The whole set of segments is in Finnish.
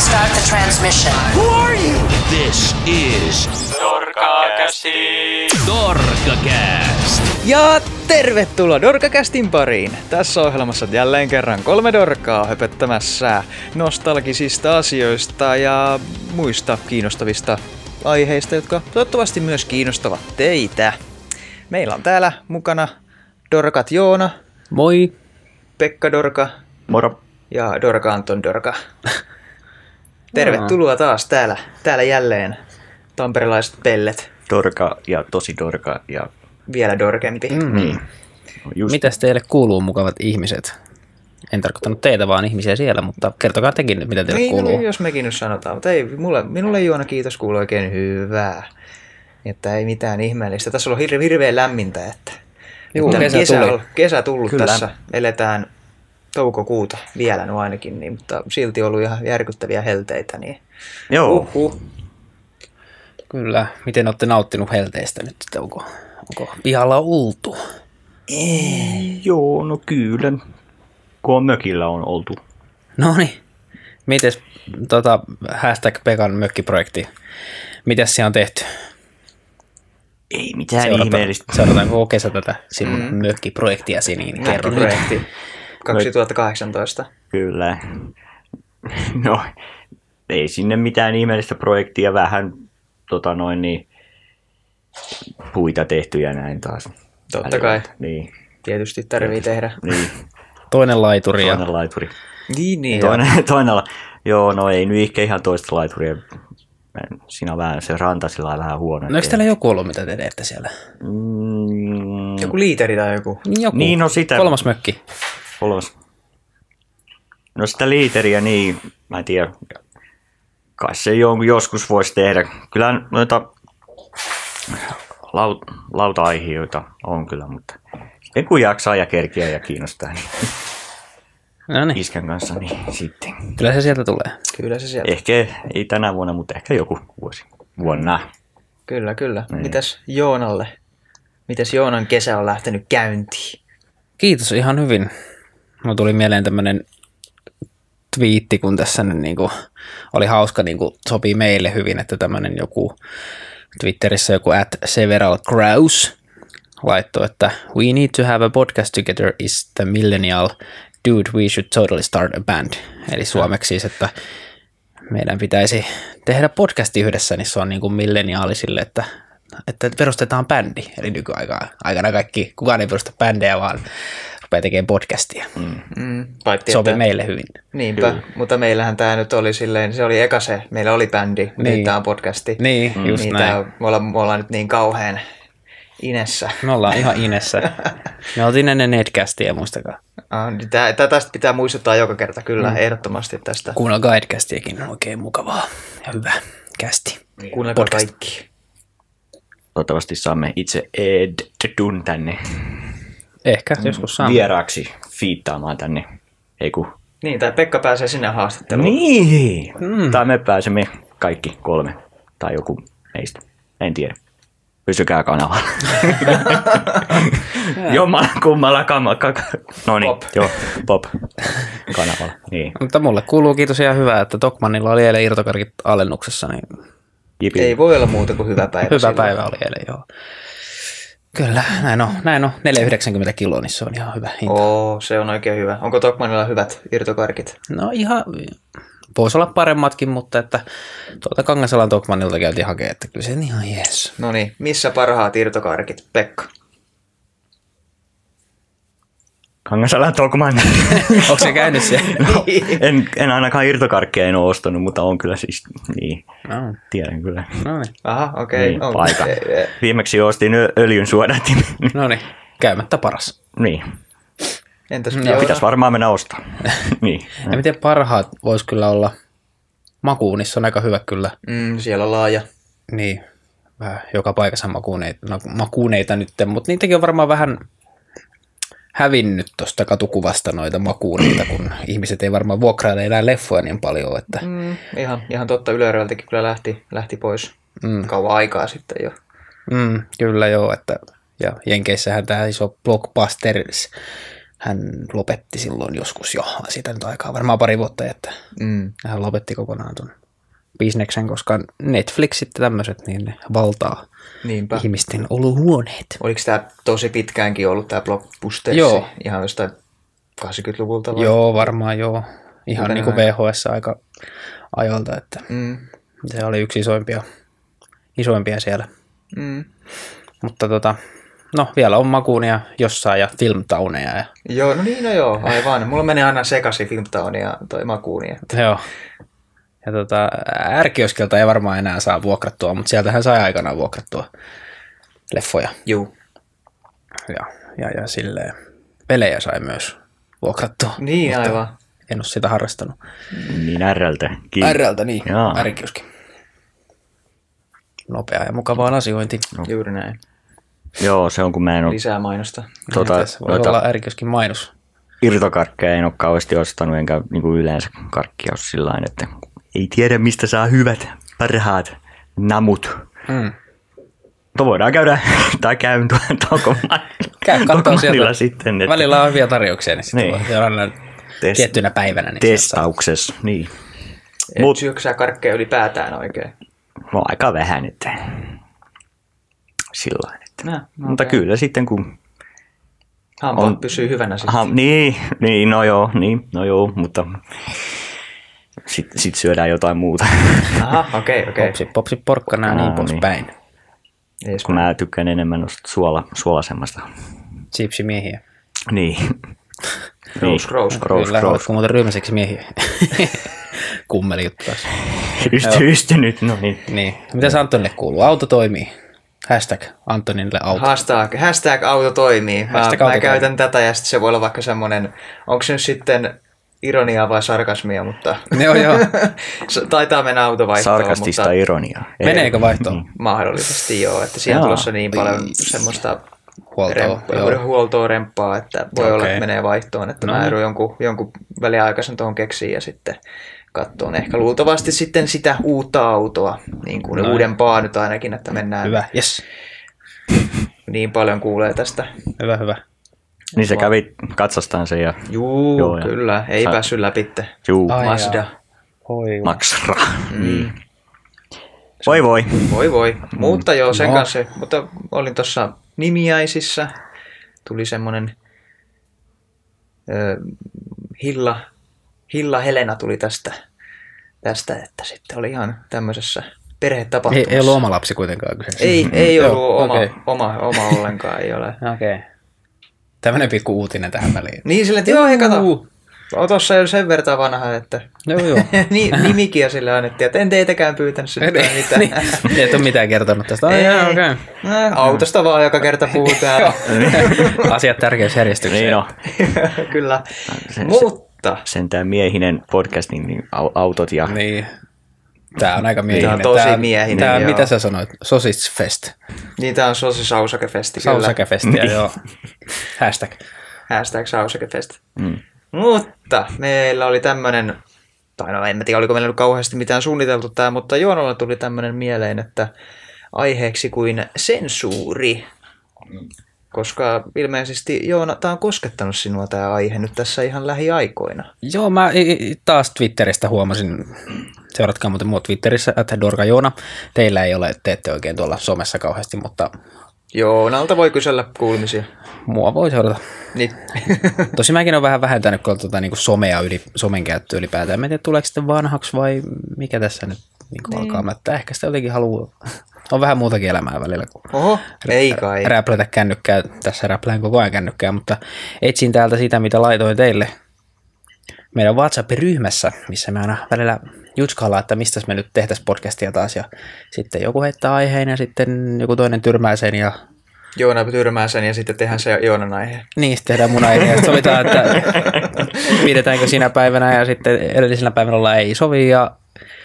Start the transmission. Who are you? This is Dorkacast. Ja tervetuloa Dorkakästin pariin. Tässä ohjelmassa jälleen kerran kolme Dorkaa höpöttämässä nostalgisista asioista ja muista kiinnostavista aiheista, jotka toivottavasti myös kiinnostavat teitä. Meillä on täällä mukana Dorkat Joona, Moi. Pekka Dorka Moro. ja Dorka Anton Dorka. Tervetuloa taas täällä, täällä jälleen tamperelaiset pellet. Dorka ja tosi dorka ja Vielä dorkempi. Mm. niin. Just Mitäs teille kuuluu, mukavat ihmiset? En tarkoittanut teitä, vaan ihmisiä siellä, mutta kertokaa tekin mitä teille Niin, kuuluu. no, jos mekin nyt sanotaan, mutta ei, mulle, minulle Joona kiitos kuuluu oikein hyvää. Että ei mitään ihmeellistä. Tässä on hirveän lämmintä, että Juu, kesä kesä, tuli. on- kesä tullut Kyllä. tässä. Eletään toukokuuta vielä no ainakin, niin, mutta silti ollut ihan järkyttäviä helteitä. Niin. Joo, Uhuh. Kyllä. Miten olette nauttinut helteistä nyt? Onko, onko pihalla oltu? joo, no kyllä. Kun on mökillä on oltu. No niin. Mites tota, hashtag Pekan mökkiprojekti? Mitäs siellä on tehty? Ei mitään Seurataan, ihmeellistä. seurataan koko kesä tätä sinun mm. mökkiprojektiasi, niin kerro nyt. Projekti 2018. Kyllä. No, ei sinne mitään ihmeellistä projektia, vähän tota noin niin, puita tehty ja näin taas. Totta kai. Niin, Tietysti tarvii tehdä. niin Toinen laituri ja toinen laituri. Niin, niin. Toinen, toinen, la- joo, no ei nyt ehkä ihan toista laituria. Siinä on vähän, se ranta sillä vähän huono. No eikö teillä joku ollut, mitä te teette siellä? Mm, Joku liiteri tai joku. Joku. Niin, no sitä. Kolmas mökki. Kolmas. No sitä liiteriä, niin mä en tiedä. Kai se joskus voisi tehdä. Kyllä noita laut, lauta-aiheita on kyllä, mutta en kun jaksaa ja kerkiä ja kiinnostaa niin No niin. iskän kanssa, niin sitten. Kyllä se sieltä tulee. Kyllä se sieltä. Ehkä ei tänä vuonna, mutta ehkä joku vuosi. Vuonna. Kyllä, kyllä. Niin. Mitäs Joonalle? Mitäs Joonan kesä on lähtenyt käyntiin? Kiitos ihan hyvin. Mulla tuli mieleen tämmönen twiitti, kun tässä nyt niinku oli hauska, niinku sopii meille hyvin, että tämmönen joku Twitterissä joku at several Kraus laittoi, että we need to have a podcast together is the millennial dude we should totally start a band. Eli suomeksi siis, että meidän pitäisi tehdä podcasti yhdessä, niin se on niin kuin milleniaalisille, että, että perustetaan bändi. Eli nykyaikaa aikana kaikki, kukaan ei perusta bändejä, vaan rupeaa tekemään podcastia. Mm. Mm, paitsi, Sopii että, meille hyvin. Niinpä, mutta meillähän tämä nyt oli silleen, se oli eka se, meillä oli bändi, Niin. nyt tämä on podcasti. Niin, mm, just niin näin. tää, me, ollaan, me ollaan nyt niin kauhean inessä. Me ollaan ihan inessä. Me oltiin ennen Netcastia, muistakaa. Ah, niin tää, tää tästä pitää muistuttaa joka kerta, kyllä, mm. ehdottomasti tästä. Kuunnelkaa Guidecastiakin, on oikein mukavaa ja hyvä kästi. Kuunnelkaa podcast. kaikki. Toivottavasti saamme itse Edun tänne Ehkä joskus saamme. vieraaksi fiittaamaan tänne. Ei kun Niin, tai Pekka pääsee sinne haastatteluun. Niin. Mm. Tai me pääsemme kaikki kolme. Tai joku meistä. En tiedä. Pysykää kanavalla. Jommalla kummalla kama. No niin, Pop. joo, pop kanavalla. Niin. Mutta mulle kuuluu kiitos ihan hyvää, että Tokmanilla oli eilen irtokarkit alennuksessa, niin Jipi. Ei voi olla muuta kuin hyvä päivä. hyvä silloin. päivä oli eilen, joo. Kyllä, näin on. Näin on. 4,90 kiloa, niin se on ihan hyvä hinta. Oo, se on oikein hyvä. Onko Tokmanilla hyvät irtokarkit? No ihan, voisi olla paremmatkin, mutta että tuolta Kangasalan Tokmanilta käytiin hakemaan, että kyllä se on ihan jees. No niin, missä parhaat irtokarkit, Pekka? Kangasalan Tokman. Onko se käynyt siellä? no, en, en ainakaan irtokarkkia en ole ostanut, mutta on kyllä siis, niin, No, tiedän kyllä. no niin. Aha, okei. Niin, on- paika. e- e- Viimeksi ostin öljyn suodatin. No niin, käymättä paras. niin, Entäs No, pitäisi varmaan mennä ostaa. niin. Ja miten parhaat voisi kyllä olla makuunissa on aika hyvä kyllä. Mm, siellä on laaja. Niin, vähän joka paikassa makuuneita, no, makuuneita nyt, mutta niitäkin on varmaan vähän hävinnyt tuosta katukuvasta noita makuuneita, kun ihmiset ei varmaan vuokraile enää leffoja niin paljon, että Mm, ihan, ihan totta, Yläröltäkin kyllä lähti, lähti pois Mm. kauan aikaa sitten jo. mm, kyllä joo, että ja Jenkeissähän tämä iso blockbusters hän lopetti silloin joskus jo, siitä nyt aikaa, varmaan pari vuotta, että Mm. hän lopetti kokonaan ton bisneksen, koska Netflix sitten tämmöiset, niin ne valtaa Niinpä. ihmisten olohuoneet. Oliko tämä tosi pitkäänkin ollut tämä blockbuster? Joo. Ihan jostain 80-luvulta vai? Joo, varmaan joo. Ihan Hyvänä niin kuin VHS aika ajoilta, että Mm. se oli yksi isoimpia, isoimpia siellä. Mm. Mutta tota, no vielä on makuunia jossain ja filmtauneja. Ja, Joo, no niin, no joo, aivan. Mulla menee aina sekaisin Filmtown ja toi Makuuni. että- joo. Ja tota, ärkioskelta ei varmaan enää saa vuokrattua, mutta sieltähän sai aikanaan vuokrattua leffoja. Juu. Ja, ja, ja silleen pelejä sai myös vuokrattua. Niin, mutta aivan. En ole sitä harrastanut. Niin RLtä. RLtä niin, ärkioski. Nopea ja mukavaa asiointi. Juuri näin. Joo, se on kun mä en ole Lisää mainosta. tota, Tässä voi noita olla ärkioskin mainos. irtokarkkeja en ole kauheasti ostanut, enkä niin kuin yleensä karkkia ole sillä että ei tiedä mistä saa hyvät, parhaat namut. Mm. Mutta voidaan käydä, tai käyn tuon Tokomanilla sieltä. sitten, että Välillä on hyviä tarjouksia, niin sitten Niin. voi Test- tiettynä päivänä. Niin testauksessa. Niin. Et Mut- syöksä sä karkkeja ylipäätään oikein? No, aika vähän, että sillä lailla, että. No, Mutta okei. kyllä sitten kun... Hampaat on- pysyy hyvänä sitten. Aha, niin, niin, no joo, niin, no joo, mutta sitten sit syödään jotain muuta. Aha, okei, okei. Popsi, popsi porkkana ja niin Aa, poispäin. Ees, kun mä tykkään enemmän suola, suolasemmasta. Chipsimiehiä. Niin. Rose, rose. rose, Kyllä, rose. oletko muuten ryhmäseksi miehiä? Kummeli juttu taas. Ystä, ystä nyt, no niin. Niin. Mitä se Antonille kuuluu? Auto toimii. Hashtag Antonille auto. Hashtag, hashtag auto toimii. Mä, Hashtag mä auto käytän tätä ja sitten se voi olla vaikka semmoinen, onko se nyt sitten ironiaa vai sarkasmia, mutta Joo, joo. se taitaa mennä autovaihtoon, Sarkastista mutta ironiaa. Ei. Meneekö vaihtoon? mahdollisesti joo, että siinä on Joo. tulossa niin paljon semmoista Huoltoa, joo. huoltoa remppaa, että voi olla, Okei. että menee vaihtoon, että No mä niin. joudun jonkun, jonkun väliaikaisen tuohon keksiin ja sitten katsoon ehkä luultavasti sitten sitä uutta autoa, niin kuin Noin. uudempaa nyt ainakin, että mennään Hyvä, yes. niin paljon kuulee tästä. Hyvä, hyvä. Niin se kävi katsastaan se ja Juu, Joo, ja- kyllä, ei Sä- päässyt läpitte. juu, Ai Mazda. Oi, maksra. Mm. Niin. Voi voi. Voi voi, mutta joo, sen No. kanssa, mutta olin tuossa nimiäisissä, tuli semmonen ö, Hilla, Hilla Helena tuli tästä, tästä, että sitten oli ihan tämmöisessä ei, perhetapahtumassa. ei ollut oma lapsi kuitenkaan kyseessä. ei, ei Joo, ollut oma, okei. oma, oma ollenkaan, ei ole. Okei. Okay. Tämmöinen pikku uutinen tähän väliin. Niin sille, että joo, hei kato. Otossa ei ole sen verran vanha, että Joo, joo. Ni, nimikin jo sille annettiin, että en teitäkään pyytänyt sitä mitään. niin, et ole mitään kertonut tästä. Ai, Ei. Äh, Autosta vaan joka kerta puhutaan. Asiat tärkeysjärjestykseen. Niin no, Kyllä. se- Mutta sentään miehinen podcastin niin au- autot ja Niin. Tää on aika miehinen. Tää on tosi miehinen, Tää, joo. mitä sä sanoit? Sausage Fest. niitä on Sosi Sausakefesti. Sausakefestiä, joo. Hashtag. Hashtag Sausakefest. Mm. Mutta meillä oli tämmönen, tai no en mä tiedä oliko meillä nyt kauheasti mitään suunniteltu tää, mutta Joonolla tuli tämmönen mieleen, että aiheeksi kuin sensuuri. Koska ilmeisesti Joona, tää on koskettanut sinua tämä aihe nyt tässä ihan lähiaikoina. Joo, mä taas Twitteristä huomasin, seuratkaa muuten mua Twitterissä, että Dorgajoona. Teillä ei ole, te ette oikein tuolla somessa kauheasti, mutta Joonalta voi kysellä kuulumisia. mua voi seurata. Niin. Tosi mäkin olen vähän vähentänyt kyllä tuota, niin somea yli, somen käyttöä ylipäätään. Mä en tiedä, tuleeko sitten vanhaksi vai mikä tässä nyt niin niin. alkaa mättää. Ehkä sitä jotenkin haluaa. On vähän muutakin elämää välillä kuin Oho, ei kai. räplätä kännykkää. Tässä räplään koko ajan kännykkää, mutta etsin täältä sitä, mitä laitoin teille meidän WhatsApp-ryhmässä, missä me aina välillä jutskaillaan, että mistä me nyt tehtäisiin podcastia taas. Ja sitten joku heittää aiheen ja sitten joku toinen tyrmää sen ja Joona tyrmää sen ja sitten tehdään se Joonan aihe. niin, sitten tehdään mun aihe ja sovitaan, että pidetäänkö sinä päivänä ja sitten edellisenä päivänä ollaan ei sovi ja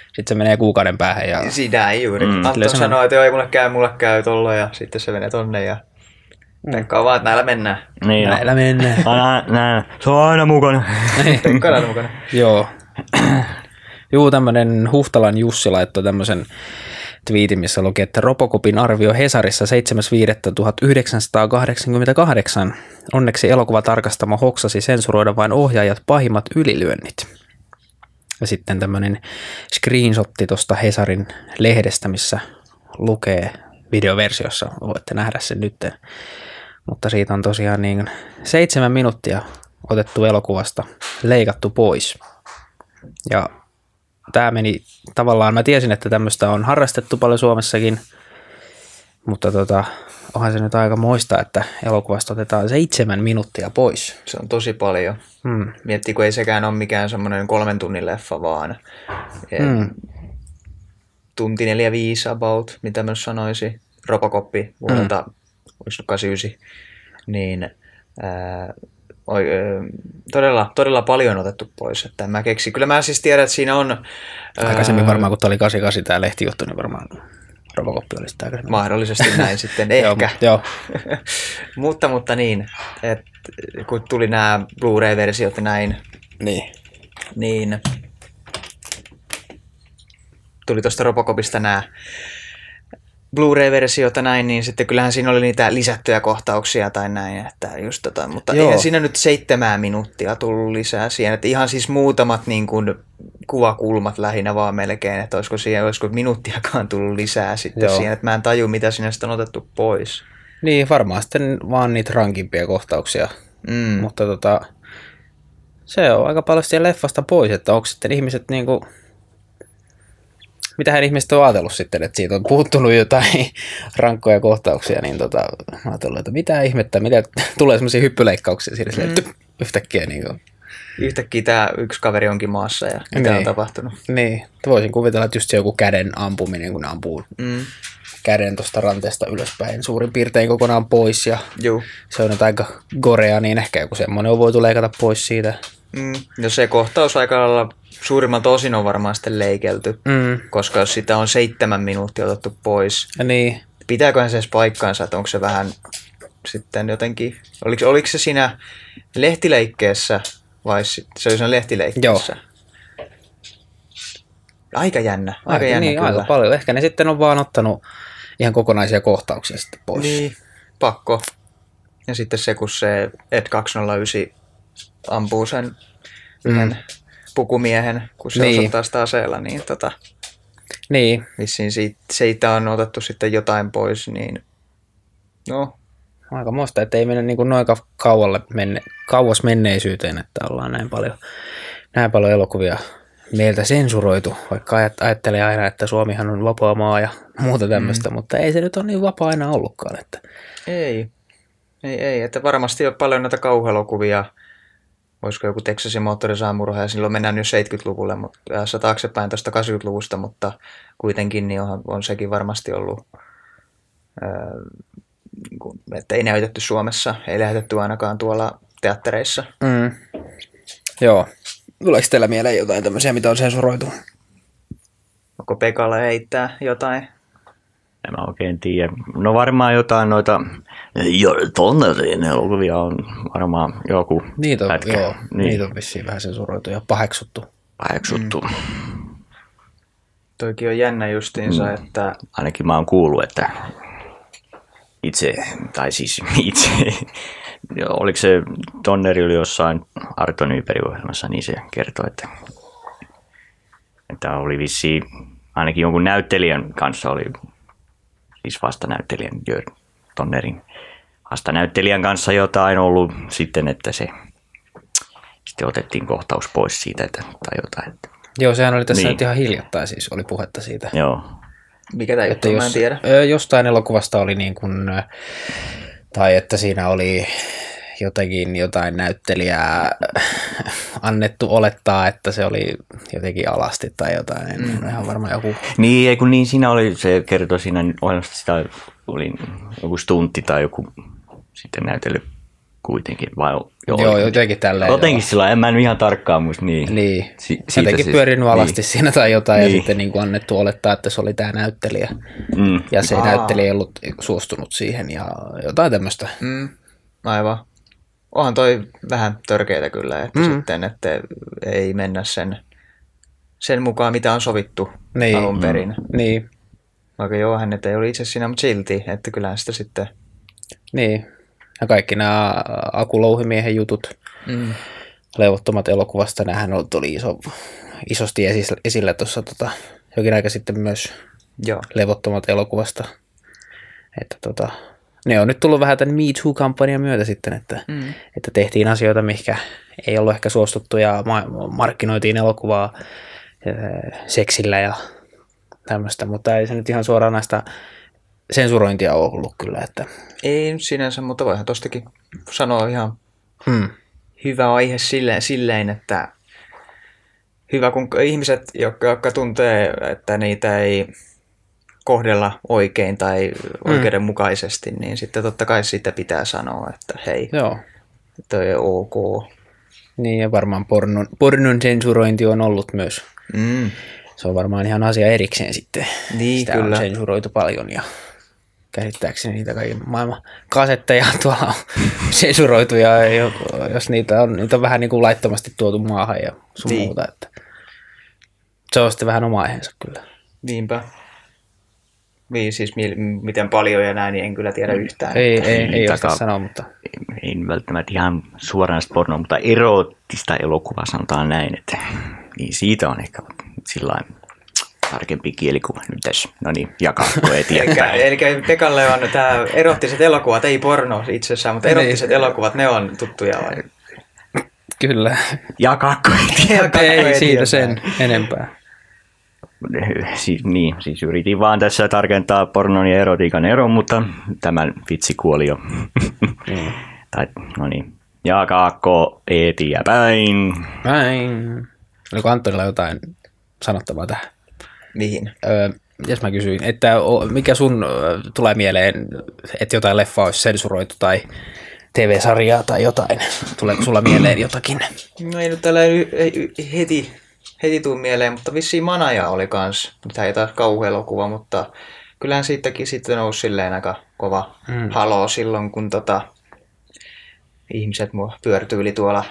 sitten se menee kuukauden päähän ja Sitä ei juuri. Mm, Anton sanoo, että joo, ei mulle käy, mulle käy tolla ja sitten se menee tonne ja Pekka on vaan, että näillä mennään. Niin no. näillä mennään. Nää, nää, se on aina mukana. Pekka on aina mukana. Joo. Juu, tämmönen Huhtalan Jussi laittoi tämmöisen twiitin, missä luki, että Robocopin arvio Hesarissa 7.5.1988. Onneksi elokuvatarkastamo hoksasi sensuroida vain ohjaajat pahimmat ylilyönnit. Ja sitten tämmöinen screenshotti tuosta Hesarin lehdestä, missä lukee videoversiossa, voitte nähdä sen nyt. Mutta siitä on tosiaan niin seitsemän minuuttia otettu elokuvasta, leikattu pois. Ja tämä meni tavallaan, mä tiesin, että tämmöistä on harrastettu paljon Suomessakin, mutta tota, onhan se nyt aika moista, että elokuvasta otetaan seitsemän minuuttia pois. Se on tosi paljon. Hmm. Miettii, kun ei sekään ole mikään semmoinen kolmen tunnin leffa, vaan Hmm. tunti 4-5 about, mitä mä sanoisin. Robocoppi vuodelta, mm. Olisiko 89, niin ää, oi, ää, todella, todella paljon otettu pois. Että mä keksin. Kyllä mä siis tiedän, että siinä on... ää, Aikaisemmin varmaan, kun tämä oli 88 tämä lehtijuttu, niin varmaan Robocop oli sitä aikaisemmin. Mahdollisesti näin sitten, Joo, ehkä. mut- Joo, mutta, mutta niin, että kun tuli nämä Blu-ray-versiot ja näin, niin. niin tuli tuosta Robocopista nämä Blu-ray-versiota näin, niin sitten kyllähän siinä oli niitä lisättyjä kohtauksia tai näin, että just tota, mutta Joo. eihän siinä nyt seitsemää minuuttia tullut lisää siihen, että ihan siis muutamat niin kuin kuvakulmat lähinnä vaan melkein, että olisiko siihen, olisiko minuuttiakaan tullut lisää sitten Joo. siihen, että mä en taju, mitä sinne sitten on otettu pois. Niin, varmaan sitten vaan niitä rankimpia kohtauksia. Mm. Mutta tota, se on aika paljon siellä leffasta pois, että onko sitten ihmiset niinku, mitähän ihmiset on ajatellut sitten, että siitä on puuttunut jotain rankkoja kohtauksia, niin tota, mä ajattelin, että mitä ihmettä, mitä tulee semmoisia hyppyleikkauksia siinä mm. että yhtäkkiä niin kuin, Yhtäkkiä tämä yksi kaveri onkin maassa ja mitä Niin. on tapahtunut. niin, voisin kuvitella, että just se joku käden ampuminen, kun ampuu Mm. käden tuosta ranteesta ylöspäin suurin piirtein kokonaan pois ja Juu. se on aika gorea, niin ehkä joku semmoinen on voitu leikata pois siitä. Mm. No se kohtaus aika lailla suurimmalta osin on varmaan sitten leikelty, Mm. koska jos sitä on seitsemän minuuttia otettu pois, Ja niin, pitääköhän se edes paikkaansa, että onko se vähän sitten jotenkin, oliko, oliko se siinä lehtileikkeessä vai sit- se oli siinä lehtileikkeessä? Aika jännä, aika, aika, jännä niin, kyllä. aika paljon. Ehkä ne sitten on vaan ottanut ihan kokonaisia kohtauksia sitten pois. Niin, pakko. Ja sitten se, kun se Ed 209 ampuu sen Mm. Pukumiehen, kun se Niin. osoittaa sitä aseella, niin tota, Niin, vissiin siitä, siitä on otettu sitten jotain pois, niin no, aika muista, että ei mennä niin kuin noin ka- kaualle menne, kauas menneisyyteen, että ollaan näin paljon, näin paljon elokuvia meiltä sensuroitu, vaikka ajat- ajattelee aina, että Suomihan on vapaa maa ja muuta tämmöistä, mm. mutta ei se nyt ole niin vapaa aina ollutkaan. Että. ei. Ei, ei, että varmasti on paljon näitä kauhuelokuvia, olisiko joku Texasin moottorisaamurha, ja silloin mennään nyt 70-luvulle, mutta ajassa taaksepäin tuosta 80-luvusta, mutta kuitenkin niin on, on sekin varmasti ollut, ää, niin kuin, että ei näytetty Suomessa, ei lähetetty ainakaan tuolla teattereissa. Mm. Joo. Tuleeko teillä mieleen jotain tämmöisiä, mitä on sensuroitu? Onko Pekalla heittää jotain? En mä oikein tiedä. No varmaan jotain noita jo, Tonnerin elokuvia on varmaan joku Niitä on, pätkä. joo, niin, niitä on vissiin vähän sensuroitu ja paheksuttu. paheksuttu. Mm. Toikin on jännä justiinsa, mm. että Ainakin mä oon kuullut, että itse, tai siis itse, oliko se Tonneri oli jossain Arto Nyberg-ohjelmassa, niin se kertoi, että, että oli vissiin ainakin jonkun näyttelijän kanssa oli, siis vastanäyttelijän Jör Tonnerin vastanäyttelijän kanssa jotain ollut sitten, että se sitten otettiin kohtaus pois siitä, että, tai jotain. Että, Joo, sehän oli tässä Niin. nyt ihan hiljattain siis, oli puhetta siitä. joo, mikä tämä juttu, mä en jos, tiedä. ö, jostain elokuvasta oli niin kuin, tai että siinä oli jotenkin jotain näyttelijää annettu olettaa, että se oli jotenkin alasti tai jotain. En mm. ole ihan varma joku. Niin, ei kun niin siinä oli, se kertoi siinä ohjelmasta, sitä oli joku stuntti tai joku sitten näytellyt kuitenkin, vai Joo, joo jotenkin tälleen. Jotenkin sillä en mä nyt ihan tarkkaan muista, niin. Joo. Niin, Si- jotenkin siis- pyörinyt alasti niin. siinä tai jotain niin. ja Niin. sitten niin kuin annettu olettaa, että se oli tämä näyttelijä. Mm. Ja se Aa. näyttelijä ei ollut suostunut siihen ja jotain tämmöistä. Mm, aivan. Onhan toi vähän törkeitä kyllä, että Mm. mm. sitten, että ei mennä sen, sen mukaan, mitä on sovittu Niin. alun perin. Niin, Vaikka joo, hän ei ollut itse siinä, mutta silti, että kyllähän sitä sitten... Niin. Ja kaikki nämä Aku Louhimiehen jutut, Mm. levottomat elokuvasta, nämähän oli- tuli iso, isosti esillä, esillä tuossa tota, jokin aika sitten myös Joo. levottomat elokuvasta. Että tota, ne on nyt tullut vähän tämän Me Too-kampanjan myötä sitten, että, Mm. että tehtiin asioita, mikä ei ollut ehkä suostuttu ja ma- markkinoitiin elokuvaa eh, seksillä ja tämmöistä, mutta ei se nyt ihan suoraan näistä sensurointia ole ollut kyllä, että Ei nyt sinänsä, mutta voihan tostakin sanoa ihan hmm, hyvä aihe silleen, silleen että hyvä kun ihmiset, jotka, jotka tuntee, että niitä ei kohdella oikein tai oikeudenmukaisesti, niin sitten totta kai siitä pitää sanoa, että hei, joo. toi ei ok. Niin ja varmaan pornon, pornon sensurointi on ollut myös. Mm. Se on varmaan ihan asia erikseen sitten. Niin, Sitä kyllä. on sensuroitu paljon ja käsittääkseni niitä kaiken maailman kasetteja tuolla on sensuroitu ja jo- jos niitä on, niitä on vähän niin kuin laittomasti tuotu maahan ja sun Niin. muuta. Että se on sitten vähän oma aiheensa kyllä. Niinpä. Niin, siis mi- miten paljon ja näin, niin en kyllä tiedä yhtään. Ei, ei, ei sitä ka- sanoa, mutta ei välttämättä ihan suoranaista pornoa, mutta eroottista elokuvaa sanotaan näin, että niin siitä on ehkä sillä tarkempi kielikuva nyt tässä. No niin, jakaa tuo Eli, eteenpäin. eli Pekalle on tämä erottiset elokuvat, ei porno itsessään, mutta erottiset Niin. elokuvat, ne on tuttuja vai? kyllä. Jakaako eteenpäin? ei siitä eteenpäin. sen enempää. Siis, niin, siis yritin vaan tässä tarkentaa pornon ja erotiikan eron, mutta tämä vitsi kuoli jo. Niin. tai, no niin, jakaako eteenpäin? Näin. Oliko Antonilla jotain sanottavaa tähän? Mihin? Öö, jos mä kysyin, että mikä sun tulee mieleen, että jotain leffaa olisi sensuroitu tai TV-sarjaa tai jotain? Tuleeko sulla mieleen jotakin? No ei nyt tällä heti, heti tuu mieleen, mutta vissiin Manaja oli kans. Tämä ei taas kauhuelokuva, mutta kyllähän siitäkin sitten nousi silleen aika kova Mm. halo silloin, kun tota, ihmiset mua pyörtyili tuolla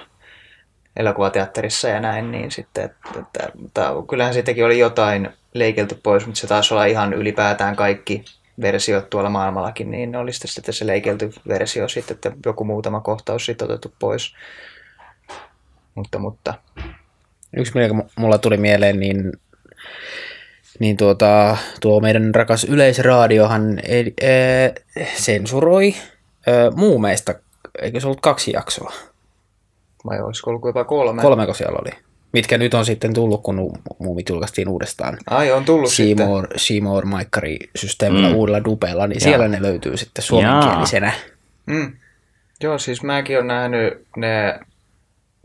elokuvateatterissa ja näin, niin sitten, että, että, että kyllähän siitäkin oli jotain leikelty pois, mutta se taisi olla ihan ylipäätään kaikki versiot tuolla maailmallakin, niin ne oli sitten, sitten se leikelty versio sitten, että joku muutama kohtaus sitten otettu pois. Mutta, mutta Yksi mikä mu- mulla tuli mieleen, niin, niin tuota, tuo meidän rakas yleisradiohan ei, ee, sensuroi ö, muumeista, eikö se ollut kaksi jaksoa? vai olisiko ollut jopa kolme? Kolmeko siellä oli? Mitkä nyt on sitten tullut, kun muumit julkaistiin uudestaan. Ai, on tullut sitten. Seymour, Seymour Maikkari-systeemillä Mm. uudella dupella, niin siellä ne löytyy sitten suomenkielisenä. Mm. Joo, siis mäkin olen nähnyt ne,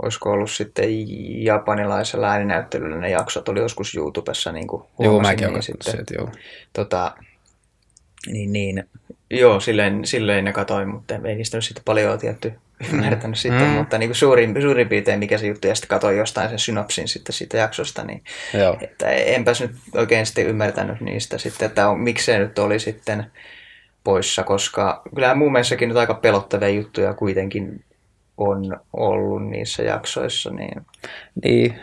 olisiko ollut sitten japanilaisella ääninäyttelyllä ne jaksot, oli joskus YouTubessa niin kuin Joo, huomasin, mäkin olen niin sitten, sieltä, joo. tota, niin, niin, joo, silleen, silleen ne katoin, mutta ei niistä nyt sitten paljon tietty ymmärtänyt sitten, Mm. mutta niin kuin suurin, suurin piirtein mikä se juttu, ja sitten katsoin jostain sen synopsin sitten siitä jaksosta, niin Joo. että enpäs nyt oikein sitten ymmärtänyt niistä sitten, että on, miksei nyt oli sitten poissa, koska kyllähän mun mielestäkin nyt aika pelottavia juttuja kuitenkin on ollut niissä jaksoissa, niin Niin.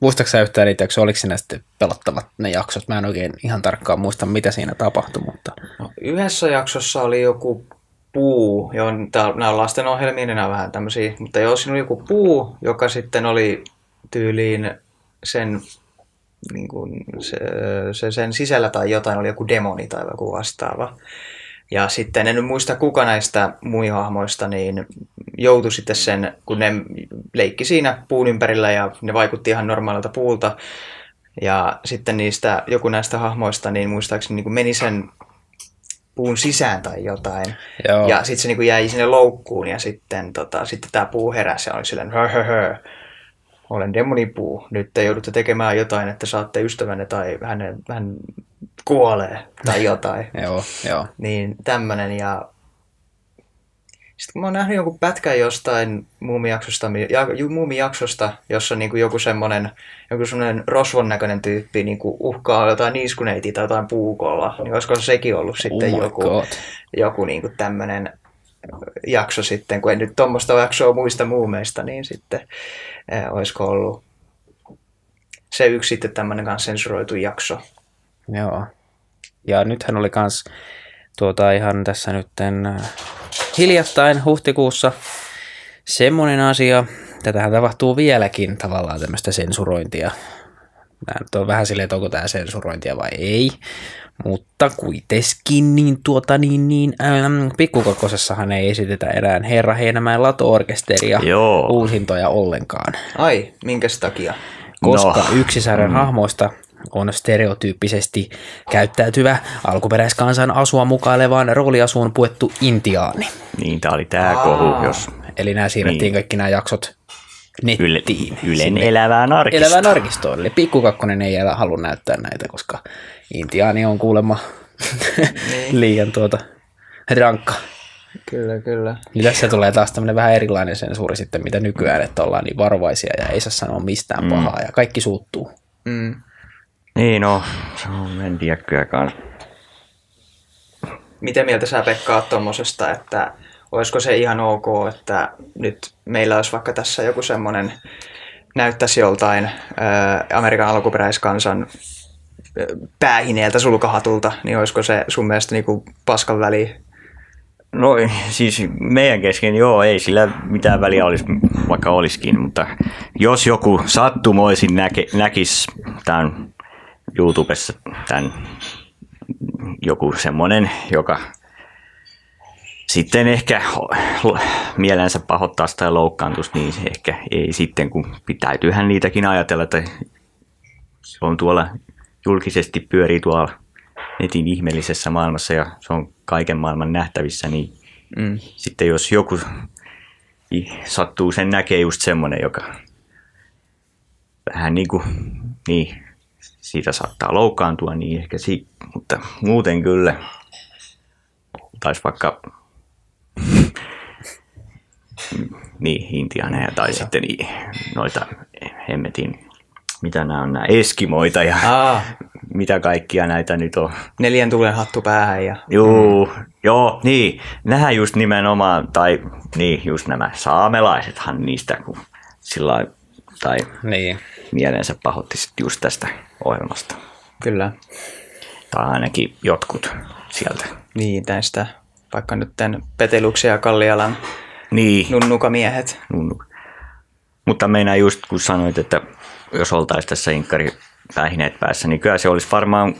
Muistaaksä sä yhtään niitä, oliko siinä sitten pelottavat ne jaksot? Mä en oikein ihan tarkkaan muista, mitä siinä tapahtui, mutta no, yhdessä jaksossa oli joku puu, joo, nämä on lastenohjelmia, niin nämä on vähän tämmöisiä, mutta joo, siinä oli joku puu, joka sitten oli tyyliin sen, niin kuin se, se, sen sisällä tai jotain, oli joku demoni tai joku vastaava. Ja sitten en muista kuka näistä muihahmoista, niin joutui sitten sen, kun ne leikki siinä puun ympärillä ja ne vaikutti ihan normaalilta puulta. Ja sitten niistä, joku näistä hahmoista, niin muistaakseni niin kuin meni sen puun sisään tai jotain. Joo. Ja sitten se niin kuin jäi sinne loukkuun ja sitten, tota, sitten tämä puu heräsi ja oli silleen, hö, hö, hö. olen demonipuu, nyt te joudutte tekemään jotain, että saatte ystävänne tai hänen, hän kuolee tai jotain. joo, joo. Niin tämmönen ja sitten kun mä oon nähnyt jonkun pätkän jostain muumijaksosta, ja- muumijaksosta jossa niinku joku semmonen, joku semmonen rosvon näköinen tyyppi niinku uhkaa jotain niiskuneitia tai jotain puukolla, niin olisiko sekin ollut sitten oh joku, God. joku niinku tämmönen jakso sitten, kun en nyt tuommoista jaksoa muista muumeista, niin sitten eh, olisiko ollut se yksi sitten tämmönen kanssa sensuroitu jakso. Joo. Ja nythän oli kans tuota ihan tässä nytten äh, hiljattain huhtikuussa semmoinen asia, tätähän tapahtuu vieläkin tavallaan tämmöistä sensurointia. Tämä nyt on vähän silleen, että onko tämä sensurointia vai ei. Mutta kuitenkin, niin tuota, niin, niin, ähm, pikkukakkosessahan ei esitetä enää Herra Heinämäen lato-orkesteria Joo. uusintoja ollenkaan. Ai, minkäs takia? Koska No. yksi sarjan mm. hahmoista stereotyyppisesti käyttäytyvä alkuperäiskansan asua mukailevaan rooliasuun puettu intiaani. Niin, tää oli tää kohu, jos Eli nämä siirrettiin Niin. kaikki nämä jaksot yle, nettiin. Ylen sinne elävään arkistoon. elävään arkistoon. Eli pikkukakkonen ei elä halua näyttää näitä, koska intiaani on kuulemma liian tuota rankka. Kyllä, kyllä. Niin tässä tulee taas tämmöinen vähän erilainen sensuuri sitten, mitä nykyään, että ollaan niin varovaisia ja ei saa sanoa mistään pahaa ja kaikki suuttuu. Mm. Niin no, se on, en tiedä kylläkään. Mitä mieltä sä Pekka oot tommosesta, että olisiko se ihan ok, että nyt meillä olisi vaikka tässä joku semmoinen, näyttäisi joltain ää, Amerikan alkuperäiskansan ää, päähineeltä sulkahatulta, niin olisiko se sun mielestä niinku paskan väli? No siis meidän kesken joo, ei sillä mitään väliä olisi, vaikka olisikin, mutta jos joku sattumoisin näke, näkisi tämän YouTubessa tämän joku semmoinen, joka sitten ehkä mielensä pahoittaisi tai loukkaantuisi, niin se ehkä ei sitten, kun pitäytyyhän niitäkin ajatella, että se on tuolla julkisesti pyörii tuolla netin ihmeellisessä maailmassa ja se on kaiken maailman nähtävissä, niin Mm. sitten jos joku i- sattuu sen näkee just semmoinen, joka vähän niin kuin, niin, siitä saattaa loukkaantua, niin ehkä si, mutta muuten kyllä taisi vaikka niin, intianeja tai sitten i- noita hemmetin, mitä nämä on, nämä eskimoita ja Aa, mitä kaikkia näitä nyt on. neljän tulen hattu päähän ja Juu, mm. joo, niin, nähdään just nimenomaan, tai niin, just nämä saamelaisethan niistä, kun sillä tai Niin. mielensä pahoitti just tästä ohjelmasta. kyllä. Tai ainakin jotkut sieltä. Niin, näistä vaikka nyt tämän Peteluksen ja Kallialan Niin, nunnukamiehet. nunnu. Mutta meinaa just kun sanoit, että jos oltaisiin tässä inkkari päihineet päässä, niin kyllä se olisi varmaan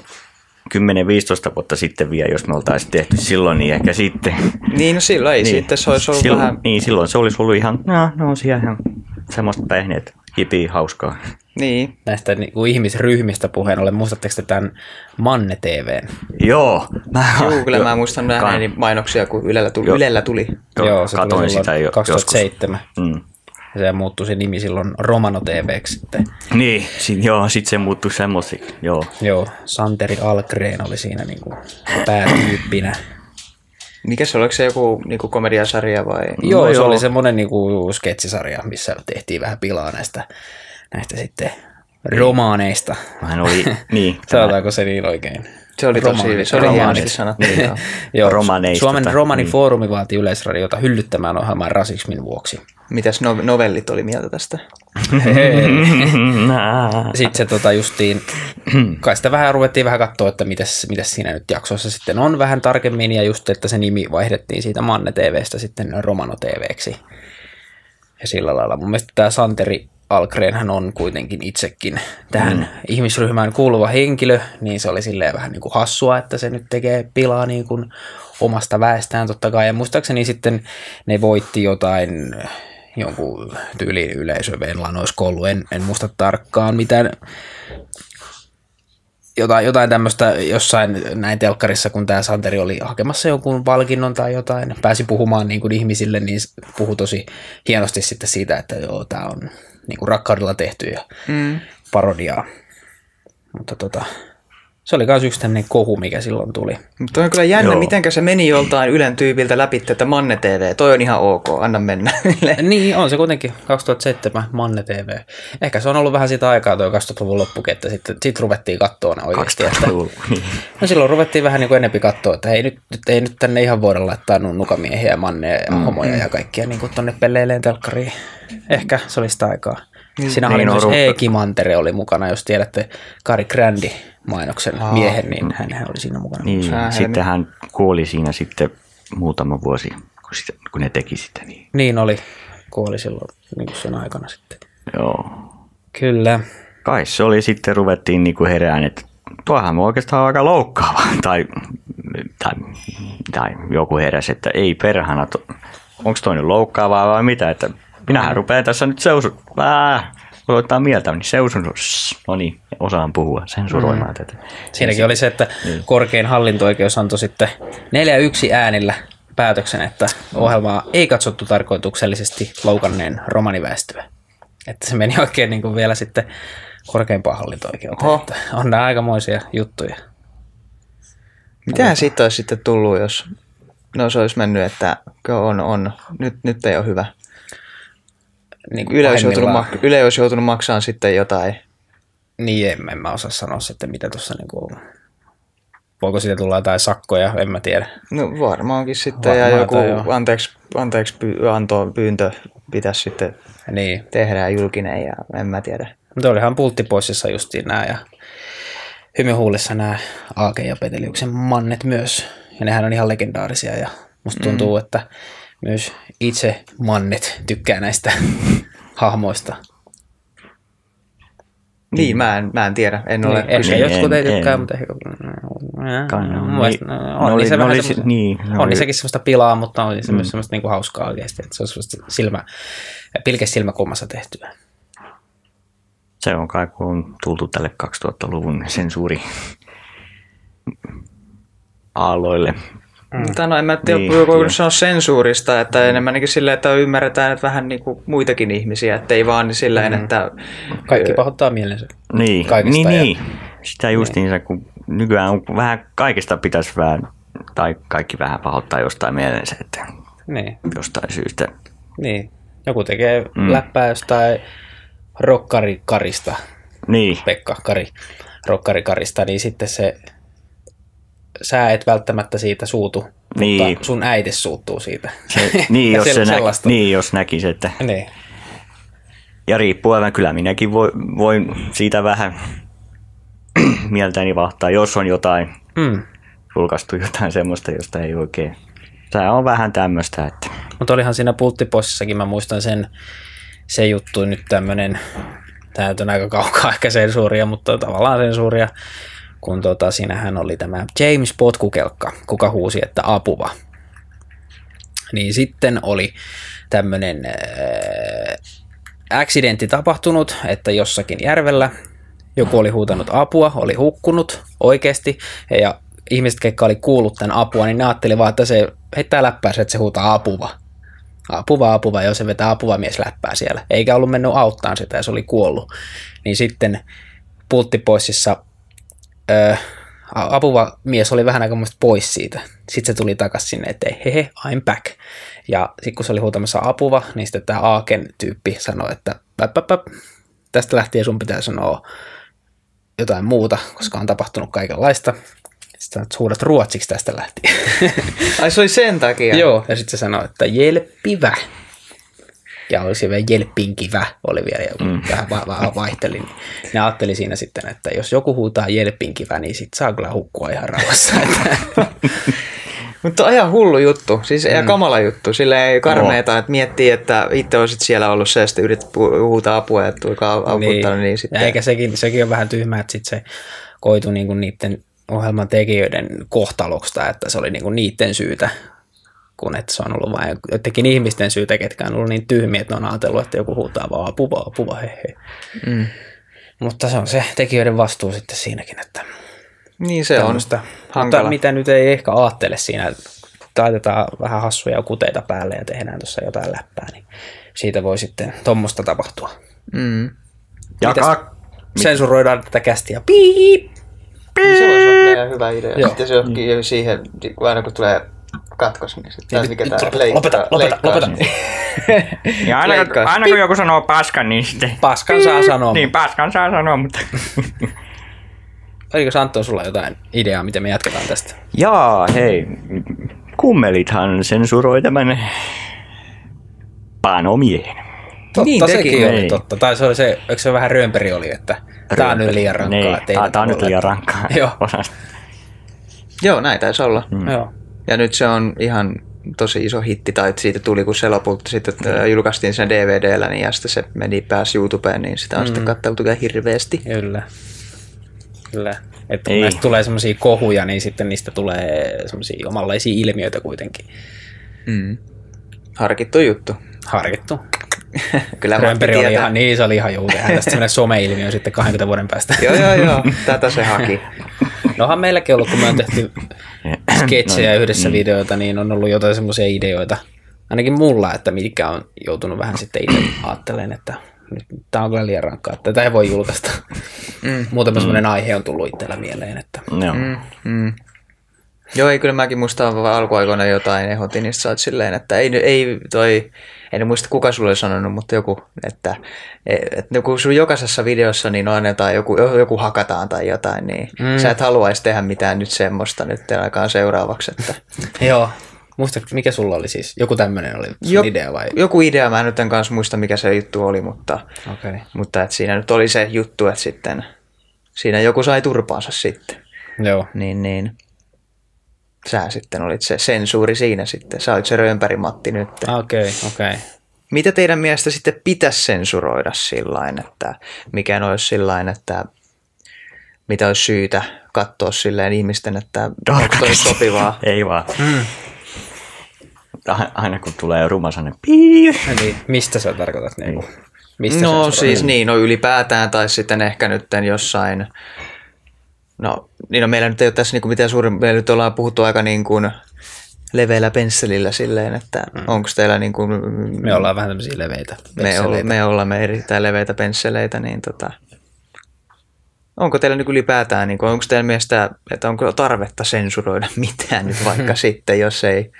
10-15 vuotta sitten vielä, jos me oltaisiin tehty silloin, niin ehkä sitten. Niin, no silloin ei niin. sitten, se olisi ollut silloin, vähän... Niin, silloin se olisi ollut ihan, no, no siellä ihan semmoista päihneet, hipi, hauskaa. Niin, Näistä niin kuin ihmisryhmistä puheen ollen, muistatteko te tämän Manne TVn? Joo, mä, Juu, kyllä mä muistan Ka- nähneeni mainoksia, kun Ylellä tuli. Joo. Ylellä tuli. Joo, se katoin tuli sitä jo, 2007. joskus. Mm. Ja se muuttui se nimi silloin Romano TVksi sitten. Niin, sit, joo, sit se muuttui semmoisiksi, joo. Joo, Santeri Algren oli siinä niin kuin päätyyppinä. Mikä se, oliko se joku niinku komediasarja vai? Joo, se joo. oli semmoinen niinku sketsisarja, missä tehtiin vähän pilaa näistä, näistä sitten romaaneista. Hän oli, niin, Sanotaanko se niin oikein? Se oli tosi, Romaanit. se oli hienosti sanottu. joo. Joo, Romaneista Suomen romanifoorumi vaati Yleisradiota hyllyttämään ohjelman rasismin vuoksi. Mitäs no- novellit oli mieltä tästä? Sitten se tota justiin, kai sitä vähän ruvettiin vähän katsoa, että mitäs, mitäs siinä nyt jaksossa sitten on vähän tarkemmin, ja just, että se nimi vaihdettiin siitä Manne TVstä sitten Romano TVksi. Ja sillä lailla mun mielestä tämä Santeri Algren hän on kuitenkin itsekin tähän mm. ihmisryhmään kuuluva henkilö, niin se oli silleen vähän niin kuin hassua, että se nyt tekee pilaa niin kuin omasta väestään totta kai. Ja muistaakseni sitten ne voitti jotain jonkun tyylin yleisövenlan olisiko ollut, en, en muista tarkkaan mitään jotain, jotain tämmöistä jossain näin telkkarissa, kun tämä Santeri oli hakemassa jonkun palkinnon tai jotain, pääsi puhumaan niin kuin ihmisille, niin puhui tosi hienosti sitten siitä, että joo, tämä on niin kuin rakkaudella tehty ja Mm. parodiaa. Mutta tota, se oli myös yksi tämmöinen kohu, mikä silloin tuli. Mutta on kyllä jännä, Joo. mitenkä se meni joltain Ylen tyypiltä läpi, että Manne TV, toi on ihan ok, anna mennä. Niin, on se kuitenkin 2007 Manne TV. Ehkä se on ollut vähän sitä aikaa tuo 2000-luvun loppukin, että sitten sit ruvettiin katsoa ne oikeasti. Että, 2000-luvulla, niin. no silloin ruvettiin vähän niin kuin enempi katsoa, että hei nyt, nyt, ei nyt tänne ihan voida laittaa nunnukamiehiä ja manneja ja Mm. homoja ja kaikkia niin kuin tonne pelleileen telkkariin. Ehkä se oli sitä aikaa. Siinä oli Niin, no, myös Eeki Mantere oli mukana, jos tiedätte Kari Grandi mainoksen miehen, niin hän oli siinä mukana. Niin, Sä sitten hän kuoli siinä sitten muutama vuosi, kun, sitä, kun ne teki sitä. Niin. Niin oli, kuoli silloin niin kuin sen aikana sitten. Joo. Kyllä. Kai se oli sitten, ruvettiin niinku herään, että tuohan on oikeastaan aika loukkaava. Tai, tai, tai joku heräsi, että ei perhana, onko toi nyt loukkaavaa vai mitä, että minähän rupean tässä nyt seusu, ää, osoittaa mieltä, niin seusun, no niin, osaan puhua, sensuroimaan mm. tätä. Siinäkin oli se, että korkein hallinto-oikeus antoi sitten 4-1 äänillä päätöksen, että ohjelmaa ei katsottu tarkoituksellisesti loukanneen romaniväestöä. Että se meni oikein niin kuin vielä sitten korkeimpaan hallinto-oikeuteen. Oho. Että on nämä aikamoisia juttuja. Mitähän siitä olisi sitten tullut, jos no se olisi mennyt, että on, on, nyt, nyt ei ole hyvä. Niin kuin Yle olisi, joutunut, mak- Yle olisi joutunut maksamaan sitten jotain. Niin, en, en mä osaa sanoa sitten, mitä tuossa niinku... Voiko siitä tulla jotain sakkoja, en mä tiedä. No varmaankin sitten, ja Varmaan joku jotain, joo. anteeksi, anteeksi py- anto, pyyntö pitäisi sitten Niin. tehdä julkinen, ja en mä tiedä. Mutta olihan pulttipoississa justiin nämä ja hymyhuulissa nämä Aake ja Peteliuksen mannet myös. Ja nehän on ihan legendaarisia ja musta tuntuu, mm. että myös itse mannet tykkää näistä hahmoista. Niin, mä en, mä en tiedä, en ole Niin, ehkä en- jotkut ei tykkää, en. mutta ehkä... On Mun mielestä, niin- on, oli- oli semmoista- se- niin, on oli- niissäkin semmoista pilaa, mutta on niissä myös semmoista niinku hauskaa oikeasti. Että se on semmoista silmä, pilke silmäkulmassa tehtyä. Se on kai, kun on tultu tälle 2000-luvun sensuuri aalloille. Mutta no en mä tiedä, Niin, niin, voiko sanoa sensuurista, että enemmänkin silleen, että ymmärretään että vähän niin kuin muitakin ihmisiä, että ei vaan niin silleen, mm. että Kaikki pahoittaa mielensä. Niin, Kaikesta niin, ja- niin. Sitä justiinsa, kun nykyään on vähän kaikesta pitäisi vähän, tai kaikki vähän pahoittaa jostain mielensä, että Niin. jostain syystä. Niin. Joku tekee Mm. mm. läppää jostain rokkarikarista, Niin, Pekka Kari, rokkarikarista, niin sitten se, sä et välttämättä siitä suutu, Niin. mutta sun äiti suuttuu siitä. se, niin, jos se nä, niin, jos näkisi, että Niin. Ja riippuu aivan, kyllä minäkin voi, voin siitä vähän mieltäni vahtaa, jos on jotain Mm. julkaistu jotain semmoista, josta ei oikein. Tämä on vähän tämmöistä, että Mutta olihan siinä pulttipossissakin, mä muistan sen, se juttu nyt tämmönen, tämä on aika kaukaa ehkä sensuuria, mutta tavallaan sensuuria, kun tota, siinähän oli tämä James Potkukelkka, kuka huusi, että apuva. Niin sitten oli tämmöinen äh, accidentti tapahtunut, että jossakin järvellä joku oli huutanut apua, oli hukkunut oikeasti, ja ihmiset, ketkä oli kuullut tämän apua, niin ne ajatteli vaan, että se heittää läppää että se huutaa apuva. Apuva, apuva, jos se vetää apuva mies läppää siellä. Eikä ollut mennyt auttaan sitä ja se oli kuollut. Niin sitten pulttipoississa ö, apuva mies oli vähän aikamoista pois siitä. Sitten se tuli takaisin sinne, että hehe, I'm back. Ja sitten kun se oli huutamassa apuva, niin sitten tämä Aaken tyyppi sanoi, että päp, päp, päp, tästä lähtien sun pitää sanoa jotain muuta, koska on tapahtunut kaikenlaista. Sitten huudat ruotsiksi tästä lähtien. ai se oli sen takia. Joo, ja sitten se sanoi, että jelppivä. Ja olisi vielä jelppinkivä, oli vielä joku, mm. vähän va- va- vaihteli. Niin ne ajatteli siinä sitten, että jos joku huutaa jelppinkivä, niin sit saa kyllä hukkua ihan rauhassa. Mutta on ihan hullu juttu, siis ihan kamala juttu. Sille ei karmeeta, että miettii, että itse olisit siellä ollut se, ja sitten yrität huutaa apua, että tulkaa niin, niin sitten... Ja eikä sekin, sekin on vähän tyhmää, että sit se koitu niinku niiden ohjelman tekijöiden kohtaloksi, tai että se oli niinku niiden syytä, kun että se on ollut vain jotenkin ihmisten syytä, ketkä on ollut niin tyhmiä, että ne on ajatellut, että joku huutaa vaan apuva, apuva, he, he. Mm. Mutta se on se tekijöiden vastuu sitten siinäkin, että Niin se on tämmöistä. hankala. Mutta mitä nyt ei ehkä ajattele siinä, että laitetaan vähän hassuja kuteita päälle ja tehdään tuossa jotain läppää, niin siitä voi sitten tuommoista tapahtua. Mm. ja Mitäs? ka- Sensuroidaan tätä kästiä. Piip! Niin se voisi olla hyvä idea. Joo. Sitten se johonkin siihen, kun aina kun tulee katkos, niin sitten taas mikä tää leikkaa. lopeta, lopeta, lopeta. ja aina, kun, Leikkaus. aina kun joku sanoo paskan, niin sitten... Paskan saa sanoa. Niin, paskan saa sanoa, mutta... Oliko Santto sulla jotain ideaa, miten me jatketaan tästä? Jaa, hei. Kummelithan sensuroi tämän panomiehen. Totta, Niin teki. sekin oli Ei. totta. Tai se oli se, eikö se vähän römperi oli, että tää on nyt liian rankkaa. Niin, tää, tää on nyt liian rankkaa. Joo. Joo, näin taisi olla. Mm. Joo. Ja nyt se on ihan tosi iso hitti, tai siitä tuli, kun se lopulta sitten mm. julkaistiin sen DVDllä, niin ja sitten se meni pääsi YouTubeen, niin sitä on mm. sitten katteltu hirveästi. Kyllä. Kyllä. Että kun näistä tulee semmoisia kohuja, niin sitten niistä tulee semmoisia omanlaisia ilmiöitä kuitenkin. Mm. Harkittu juttu. Harkittu. kyllä Römperi oli ihan, niin se oli ihan juu. Tehdään tästä semmoinen some-ilmiö sitten 20 vuoden päästä. Joo, joo, joo. Tätä se haki. Nohan meilläkin ollut, kun me on tehty sketsejä No, yhdessä mm. videoita, niin on ollut jotain semmoisia ideoita. Ainakin mulla, että mikä on joutunut vähän sitten itse ajattelemaan, että nyt tämä on kyllä liian rankkaa, että tätä ei voi julkaista. Mm. Muutama semmoinen aihe on tullut itsellä mieleen, että Joo. Mm, mm. Joo, ei kyllä mäkin muistan vaan alkuaikoina jotain ehdotin, niin sä silleen, että ei, ei toi, en muista kuka sulle sanonut, mutta joku, että, että kun sun jokaisessa videossa niin on jotain, joku, joku hakataan tai jotain, niin mm. sä et haluaisi tehdä mitään nyt semmoista nyt ainakaan seuraavaksi. Että Joo. Muistatko, mikä sulla oli siis? Joku tämmöinen oli Jo- idea vai? joku idea, mä en nyt en kanssa muista mikä se juttu oli, mutta. Okay. mutta että siinä nyt oli se juttu, että sitten siinä joku sai turpaansa sitten. Joo. niin, niin sä sitten olit se sensuuri siinä sitten. Sä olit se römpäri Matti nyt. Okei, okay, okei. Okay. Mitä teidän mielestä sitten pitäisi sensuroida sillain, että mikä olisi sillain, että mitä olisi syytä katsoa silleen ihmisten, että toi sopivaa? Ei vaan. A- Aina kun tulee ruma sellainen piip. Eli mistä sä tarkoitat? Niin kuin, mistä no siis niin, no ylipäätään tai sitten ehkä nyt jossain, no niin no meillä nyt ei ole tässä niin mitään suurin, meillä nyt ollaan puhuttu aika niin kuin leveällä pensselillä silleen, että mm. onko teillä niin kuin, Me ollaan vähän tämmöisiä leveitä. me, pensseleitä. olla, me olemme erittäin leveitä pensseleitä, niin tota, onko teillä niin ylipäätään, niin kuin, onko teillä mielestä, että onko tarvetta sensuroida mitään nyt vaikka sitten, jos ei,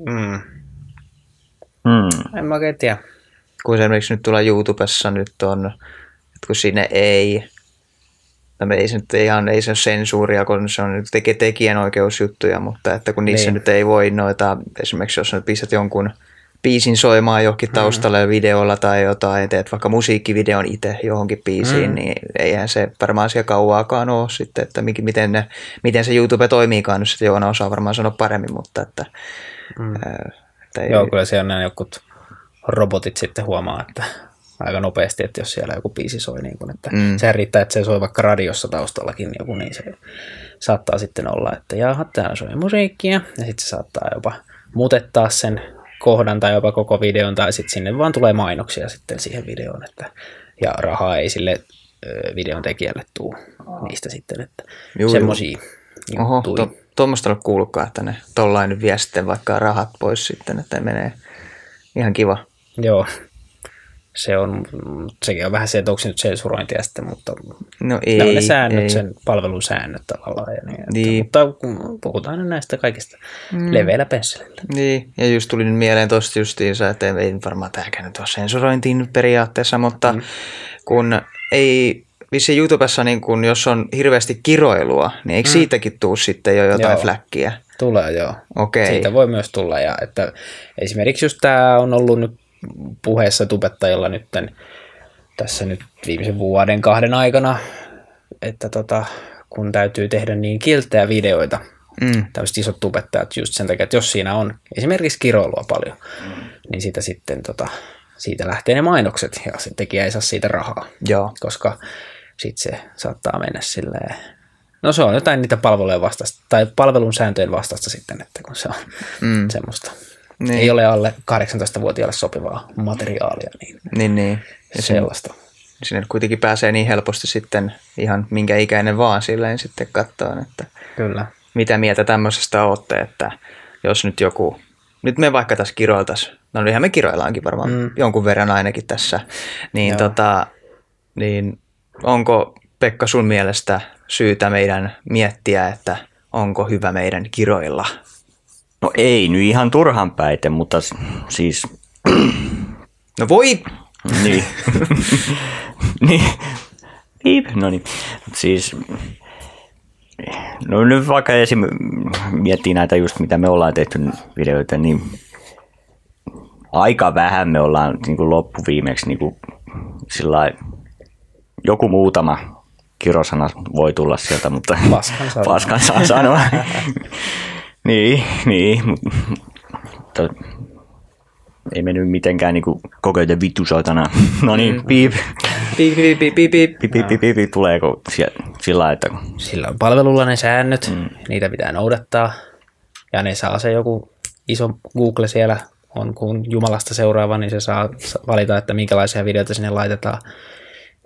Mm. Mm. En mä oikein tiedä. kun esimerkiksi nyt tuolla YouTubessa nyt on, että kun sinne ei, no ei se nyt ihan, ei se ole sensuuria, kun se on teke, tekijänoikeusjuttuja, mutta että kun niissä Niin. nyt ei voi noita, esimerkiksi jos nyt pistät jonkun biisin soimaan johonkin taustalle videolla tai jotain, teet vaikka musiikkivideon itse johonkin biisiin, Mm. niin eihän se varmaan siellä kauaakaan ole sitten, että miten, ne, miten se YouTube toimiikaan, nyt sitten Joona osaa varmaan sanoa paremmin, mutta että, mm. että ei, Joo, kyllä se on nämä jokut robotit sitten huomaa, että aika nopeasti, että jos siellä joku biisi soi, niin kun, että Mm. sehän riittää, että se soi vaikka radiossa taustallakin joku, niin se saattaa sitten olla, että jaha, täällä soi musiikkia, ja sitten se saattaa jopa mutettaa sen kohdan tai jopa koko videon, tai sitten sinne vaan tulee mainoksia sitten siihen videoon, että, ja rahaa ei sille ö, videon tekijälle tuu niistä sitten, että semmoisia Oho, juttuja. to, tuommoista en ole kuullutkaan, että ne tollain vie sitten vaikka rahat pois sitten, että ne menee ihan kiva. Joo, se on, sekin on vähän se, että onko se nyt sensurointia sitten, mutta No ei, ne on ne säännöt, ei. sen palvelun säännöt tavallaan. Ja niin, että, Niin. Mutta kun puhutaan nyt näistä kaikista mm. leveillä pensselillä. Niin, ja just tuli nyt mieleen tosta justiinsa, että ei- varmaan tämäkään nyt ole sensurointiin periaatteessa, mutta mm. kun ei vissi YouTubessa, niin kun, jos on hirveästi kiroilua, niin eikö mm. siitäkin tuu sitten jo jotain Joo. fläkkiä? Tulee joo. Okei. Siitä voi myös tulla. Ja että esimerkiksi just tämä on ollut nyt puheessa tubettajilla nytten, tässä nyt viimeisen vuoden kahden aikana, että tota, kun täytyy tehdä niin kilttejä videoita, Mm. tämmöiset isot tubettajat just sen takia, että jos siinä on esimerkiksi kiroilua paljon, niin siitä sitten tota, siitä lähtee ne mainokset ja se tekijä ei saa siitä rahaa, Joo. koska sitten se saattaa mennä silleen, no se on jotain niitä palvelujen vastaista, tai palvelun sääntöjen vastaista sitten, että kun se on Mm. semmoista. Niin. Ei ole alle 18-vuotiaalle sopivaa materiaalia, niin Niin, niin. Ja sellaista. sinne kuitenkin pääsee niin helposti sitten ihan minkä ikäinen vaan silleen sitten katsoa, että Kyllä. mitä mieltä tämmöisestä olette, että jos nyt joku, nyt me vaikka tässä kiroiltaisiin, no nythän me kiroillaankin varmaan mm. jonkun verran ainakin tässä, niin, Joo. tota, niin onko Pekka sun mielestä syytä meidän miettiä, että onko hyvä meidän kiroilla? No ei nyt ihan turhan päite, mutta siis No voi! niin. niin. No niin. Siis, no nyt vaikka esim. miettii näitä just mitä me ollaan tehty videoita, niin aika vähän me ollaan niin kuin loppuviimeksi niin kuin, sillai, joku muutama kirosana voi tulla sieltä, mutta Paskan saa paskan saa sanoa. niin, niin, mutta ei mennyt mitenkään niin kuin, koko ajan vittu saatana. No niin, piip, Piip, piip, piip, piip, piip. piip, piip, piip, piip, piip, tuleeko siellä, sillä lailla, että Sillä on palvelulla ne säännöt, mm. niitä pitää noudattaa. Ja ne saa se joku iso Google siellä on, kun Jumalasta seuraava, niin se saa valita, että minkälaisia videoita sinne laitetaan.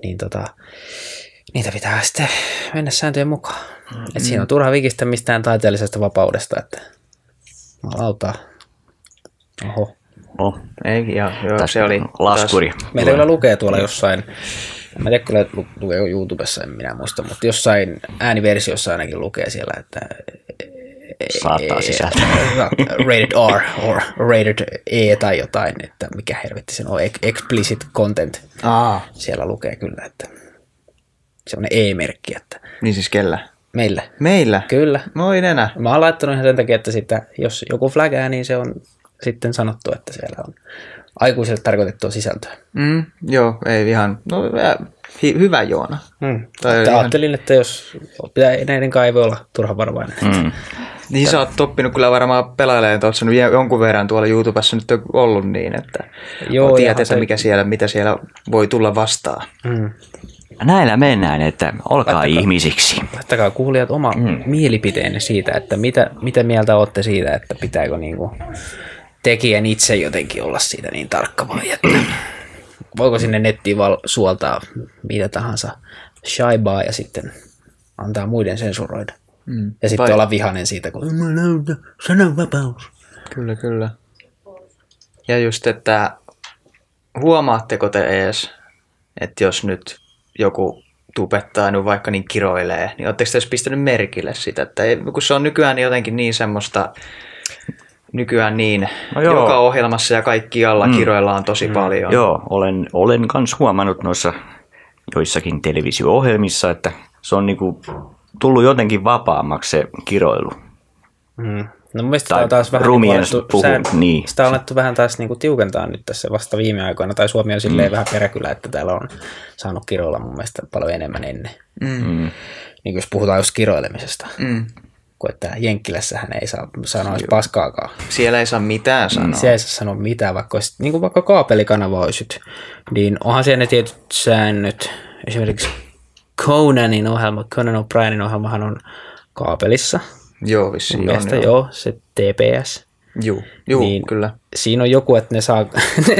Niin tota, niitä pitää sitten mennä sääntöjen mukaan. Mm. Et siinä on turha vikistä mistään taiteellisesta vapaudesta, että auttaa. Oho. oh, Ei, joo, joo tässä se oli laskuri. Meillä kyllä lukee tuolla jossain, en mä tiedä kyllä lu- lukeeko YouTubessa, en minä muista, mutta jossain ääniversiossa ainakin lukee siellä, että Saattaa sisältää. rated R or rated E tai jotain, että mikä helvetti sen on, ex- explicit content. Aa, Siellä lukee kyllä, että semmoinen E-merkki, että niin siis kellä? meillä. Meillä? Kyllä. Moi nenä. Mä oon laittanut ihan sen takia, että sitä, jos joku flagää, niin se on sitten sanottu, että siellä on aikuisille tarkoitettua sisältöä. Mm, joo, ei ihan, no hi, hyvä Joona. Tai Että ihan- Ajattelin, että jos pitää näiden kai voi olla turha varovainen. Mm. Niin sä oot oppinut kyllä varmaan pelailemaan, että oot jonkun verran tuolla YouTubessa nyt ollut niin, että Joo, tiedät, että se- mikä siellä, mitä siellä voi tulla vastaan. Mm. Näillä mennään, että olkaa Laittakaa. ihmisiksi. Laittakaa kuulijat oma mm. mielipiteenne siitä, että mitä, mitä mieltä olette siitä, että pitääkö niinku tekijän itse jotenkin olla siitä niin tarkka vai että voiko sinne nettiin val- suoltaa mitä tahansa shaibaa ja sitten antaa muiden sensuroida. Mm. Ja sitten Vai- olla vihanen siitä, kun "Jumalauta, sananvapaus. Kyllä, kyllä. Ja just, että huomaatteko te ees, että jos nyt joku tubettaa nyt vaikka niin kiroilee, niin ootteko te pistänyt merkille sitä, että ei, kun se on nykyään jotenkin niin semmoista, nykyään niin, No no joo. joka ohjelmassa ja kaikkialla mm. kiroillaan tosi mm. paljon. Joo, olen, olen kans huomannut noissa joissakin televisio-ohjelmissa, että se on niinku tullut jotenkin vapaammaksi se kiroilu. Mm. No mun mielestä Tai tämä on taas vähän rumien niinku alettu, puhu- sään- niin. sitä on alettu vähän taas niinku tiukentaa nyt tässä vasta viime aikoina, tai Suomi on silleen mm. vähän peräkylä, että täällä on saanut kiroilla mun mielestä paljon enemmän ennen. Mm. Niin jos puhutaan just kiroilemisesta, Mm. kun että Jenkkilässähän ei saa sanoa paskaakaan. Siellä ei saa mitään sanoa. Se ei saa sanoa mitään, vaikka, olisi, niin kuin vaikka kaapelikanava olisi, niin onhan siellä ne tietyt säännöt. Esimerkiksi Conanin ohjelma, Conan O'Brienin ohjelmahan on kaapelissa. Joo, vissiin Mun on. Joo, joo, se TPS. Juu, juu Niin. kyllä. Siinä on joku, että ne saa,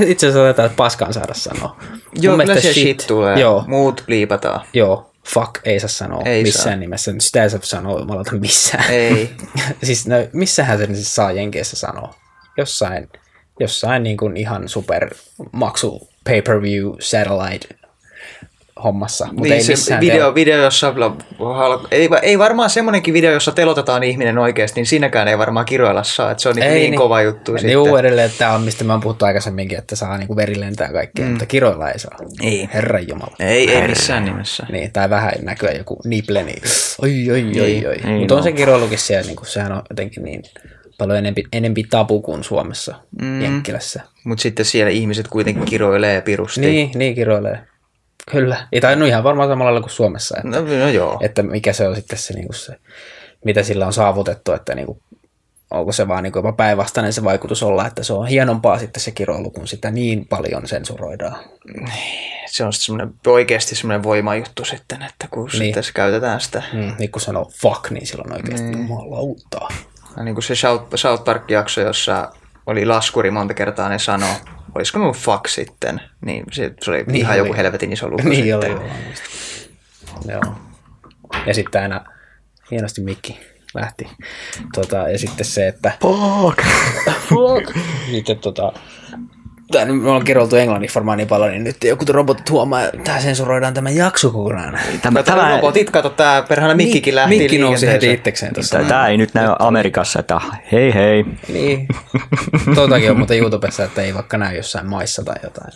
itse asiassa otetaan, että paskaan saada sanoa. Mun Joo, kyllä mielestä se shit, tulee. Joo, Muut bliipataan. joo, fuck ei saa sanoa Ei missään saa. nimessä. Sitä ei saa sanoa jumalauta missään. Ei. siis no, missähän se siis saa Jenkeissä sanoa? Jossain, jossain niin kuin ihan super maksu pay-per-view satellite hommassa, mutta niin ei se video, tele- video, jossa, ei, ei varmaan semmoinenkin video, jossa telotetaan ihminen oikeasti, niin siinäkään ei varmaan kiroilla saa, että se on niin, niin, kova juttu Joo, sitten. edelleen, että tämä on, mistä mä oon puhuttu aikaisemminkin, että saa niinku veri lentää kaikkea, mm. mutta kiroilla ei saa. Ei. Herran Jumala. Ei, ei missään nimessä. Niin, tai vähän näkyä joku niple, niin oi, oi, oi, oi. Ei Mutta on no. se kiroilukin siellä, niin kuin, sehän on jotenkin niin paljon enempi, enempi tabu kuin Suomessa, mm. Jenkkilässä. Mutta sitten siellä ihmiset kuitenkin kiroilee pirusti. Niin, niin kiroilee. Kyllä. Ei tainnut ihan varmaan samalla lailla kuin Suomessa, että, No, no joo. että mikä se on sitten se, niin kuin se mitä sillä on saavutettu, että niin kuin, onko se vaan niin kuin jopa päinvastainen se vaikutus olla, että se on hienompaa sitten se kiroilu, kun sitä niin paljon sensuroidaan. Se on semmoinen, oikeasti semmoinen voimajuttu sitten, että kun Niin. niin. sitten käydetään sitä. Mm, niin kun sanoo fuck, niin silloin oikeasti mm. jumalauta. Niin kuin se South, South Park-jakso, jossa oli laskuri monta kertaa ne sanoo, olisiko ollut fuck sitten, niin se, se oli Niin ihan oli. joku helvetin iso luku Niin sitten. oli, joo. Ja sitten aina hienosti mikki lähti. Tota, ja sitten se, että... Fuck! Fuck! sitten tota... Tää nyt me ollaan kirjoitettu englanniksi varmaan niin paljon, niin nyt joku robotit huomaa, että tää sensuroidaan tämän jakso kokonaan. Tämä, Tämä, tämä, robotit, kato tää perhana mikkikin lähti Mikki nousi heti itsekseen tuossa. tämä, tämä ei nyt näy Amerikassa, että hei hei. Niin. Totakin on muuten YouTubessa, että ei vaikka näy jossain maissa tai jotain.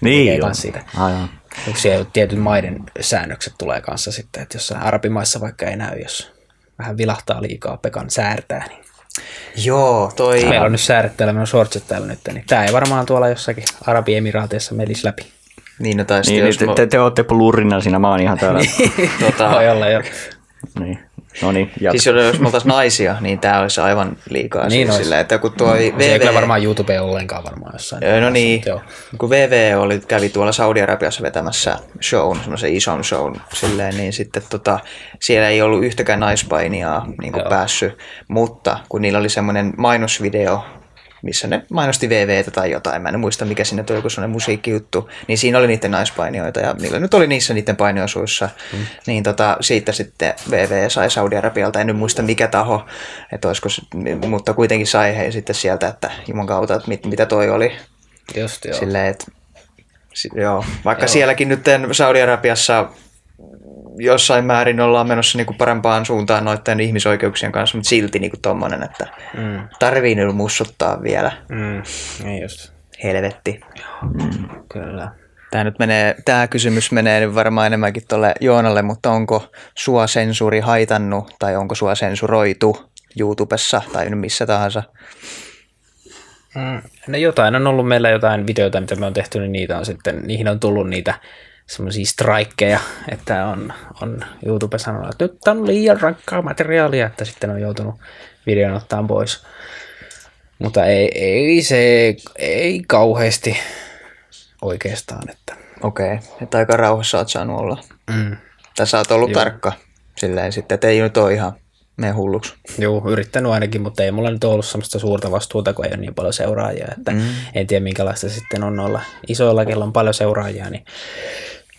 Niin Tekee joo. siitä. Aivan. Onko siellä tietyt maiden säännökset tulee kanssa sitten, että jossain arabimaissa vaikka ei näy, jos vähän vilahtaa liikaa Pekan säärtää, niin Joo, toi... Meillä on nyt täällä, meillä on shortsit täällä nyt, niin tää ei varmaan tuolla jossakin Arabiemiraateissa menisi läpi. Niin, no taisi Niin, jos te, mä- te, te olette plurina siinä, mä oon ihan täällä. tota, Voi olla jo. niin. No niin, jatka. Siis jos me oltaisiin naisia, niin tämä olisi aivan liikaa. Niin siis olisi. Silleen, että kun tuo Se ei VV... kyllä varmaan YouTube ollenkaan varmaan jossain. Joo, No niin, Joo. kun VV oli, kävi tuolla Saudi-Arabiassa vetämässä shown, semmoisen ison shown, silleen, niin sitten tota, siellä ei ollut yhtäkään naispainia niin kuin Joo. päässyt, mutta kun niillä oli semmoinen mainosvideo, missä ne mainosti VVtä tai jotain, mä en muista mikä sinne tuli, joku semmoinen musiikkijuttu, niin siinä oli niiden naispainijoita ja niillä nyt oli niissä niiden painiosuissa, mm. niin tota, siitä sitten VV sai Saudi-Arabialta, en nyt muista mikä taho, että olisiko, mutta kuitenkin sai he sitten sieltä, että Juman kautta, että mit, mitä toi oli, Just joo. Silleen, että joo, vaikka joo. sielläkin nyt Saudi-Arabiassa jossain määrin ollaan menossa niinku parempaan suuntaan noiden ihmisoikeuksien kanssa, mutta silti niinku tommonen, että Mm. tarvii nyt mussuttaa vielä. Mm. Niin just. Helvetti. Kyllä. Tämä nyt menee, tämä kysymys menee nyt varmaan enemmänkin tuolle Joonalle, mutta onko sua sensuuri haitannut tai onko sua sensuroitu YouTubessa tai missä tahansa? Mm. No jotain on ollut meillä jotain videoita, mitä me on tehty, niin niitä on sitten, niihin on tullut niitä semmoisia strikeja, että on, on YouTube sanonut, että nyt on liian rankkaa materiaalia, että sitten on joutunut videon ottaa pois. Mutta ei, ei se, ei kauheasti oikeastaan, että Okei, että aika rauhassa oot saanut olla. mm. Tai sä oot ollut Joo. tarkka silleen sitten, että ei nyt ole ihan mene hulluksi. Joo, yrittänyt ainakin, mutta ei mulla nyt ollut semmoista suurta vastuuta, kun ei ole niin paljon seuraajia, että mm. en tiedä minkälaista sitten on olla isoilla, kello on paljon seuraajia, niin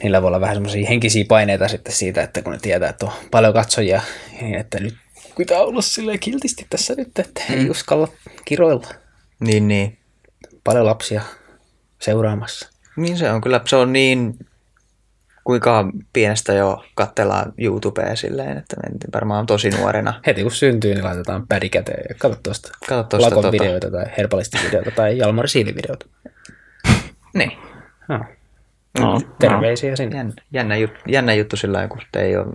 niillä voi olla vähän semmoisia henkisiä paineita sitten siitä, että kun ne tietää, että on paljon katsojia, niin että nyt pitää olla silleen kiltisti tässä nyt, että ei uskalla kiroilla. Niin, niin. Paljon lapsia seuraamassa. Niin se on kyllä, se on niin, kuinka pienestä jo katsellaan YouTubea silleen, että varmaan tosi nuorena. Heti kun syntyy, niin laitetaan pädi käteen ja kato tuosta Kato tosta Lakon tota- videoita tai Herbalistin videoita tai Jalmari Siilin videoita. Niin. No, No, terveisiä sinne. Jännä, jännä, jut, jännä juttu sillä lailla, kun ei ole,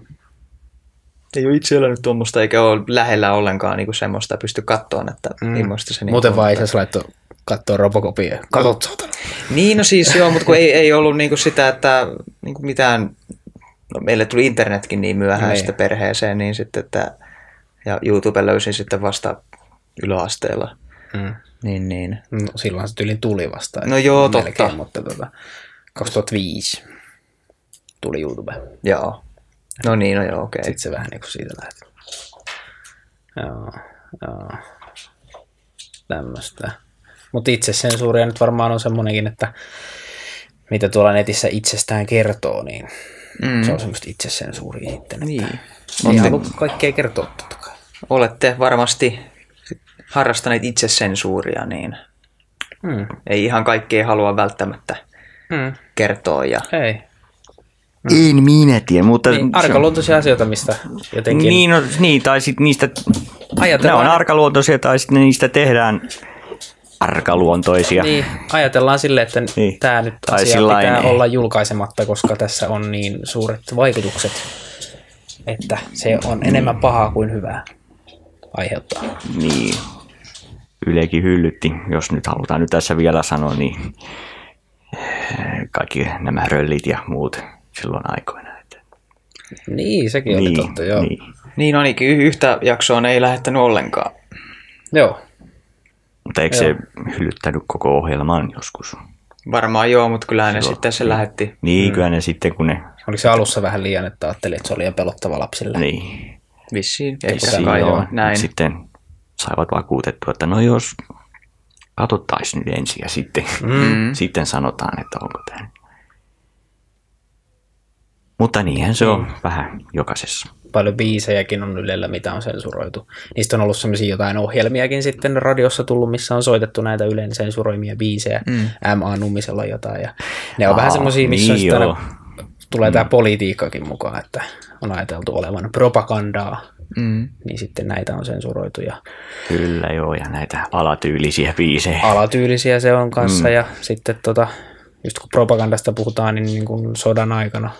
ei ole itse elänyt tuommoista, eikä ole lähellä ollenkaan niin kuin semmoista pysty kattoon, että mm. millaista se Muuten niin vaan isä laittoi katsoa Robocopia. Katot saatana. Niin, no siis joo, mutta kun ei, ei ollut niin kuin sitä, että niin kuin mitään, no meille tuli internetkin niin myöhään Niin. sitten perheeseen, niin sitten, että ja YouTube löysin sitten vasta yläasteella. Mm. Niin, niin. No, silloin se tyylin tuli vasta. No joo, totta. melkein, Mutta tota, 2005 tuli YouTube. Joo. No niin, no joo, okei. Sitten se vähän niin kuin siitä lähti. Joo, joo. Tämmöistä. Mutta itsesensuuria nyt varmaan on semmoinenkin, että mitä tuolla netissä itsestään kertoo, niin Mm. se on semmoista itsesensuuria sitten. Niin. Ei Olette, halua kaikkea kertoa totta kai. olette varmasti harrastaneet itsesensuuria, niin Mm. ei ihan kaikkea halua välttämättä Mm. kertoa. Ja... Ei. En minä tiedä, mutta... Niin, arkaluontoisia asioita, mistä jotenkin Niin, no, niin, tai sitten niistä... Ne ajatellaan. on arkaluontoisia, tai sitten niistä tehdään arkaluontoisia. Niin, ajatellaan sille, että Niin. tämä nyt Tai asia sillain pitää ei. olla julkaisematta, koska tässä on niin suuret vaikutukset, että se on enemmän pahaa kuin hyvää aiheuttaa. Niin. Ylekin hyllytti, jos nyt halutaan nyt tässä vielä sanoa, niin kaikki nämä röllit ja muut silloin aikoina. Että, Niin, sekin oli totta, joo. niin. Niin olikin, y- yhtä jaksoa ei lähettänyt ollenkaan. Joo, Mutta eikö se hyllyttänyt koko ohjelman joskus? Varmaan joo, mutta kyllähän ne Silloin. sitten se lähetti. Niin, mm. kyllä ne sitten kun ne... oliko se alussa vähän liian, että ajattelin, että se oli liian pelottava lapsille. Niin, Vissiin, ehkä Vissiin, kai joo. joo, näin. Sitten saivat vakuutettua, että no jos katsottaisiin nyt ensin ja sitten, mm. sitten sanotaan, että onko tämä. Mutta niinhän se on vähän jokaisessa. Paljon biisejäkin on Ylellä, mitä on sensuroitu. Niistä on ollut semmoisia jotain ohjelmiakin sitten radiossa tullut, missä on soitettu näitä Ylen sensuroimia biisejä. Mm. M.A. Nummisella jotain. Ja ne on Aa, vähän semmoisia, missä on niin sitten aina, tulee mm. tämä politiikkakin mukaan, että on ajateltu olevan propagandaa, Mm. niin sitten näitä on sensuroitu. Ja Kyllä joo, ja näitä alatyylisiä biisejä. alatyylisiä se on kanssa. Mm. Ja sitten tota, just kun propagandasta puhutaan, niin, niin kuin sodan aikana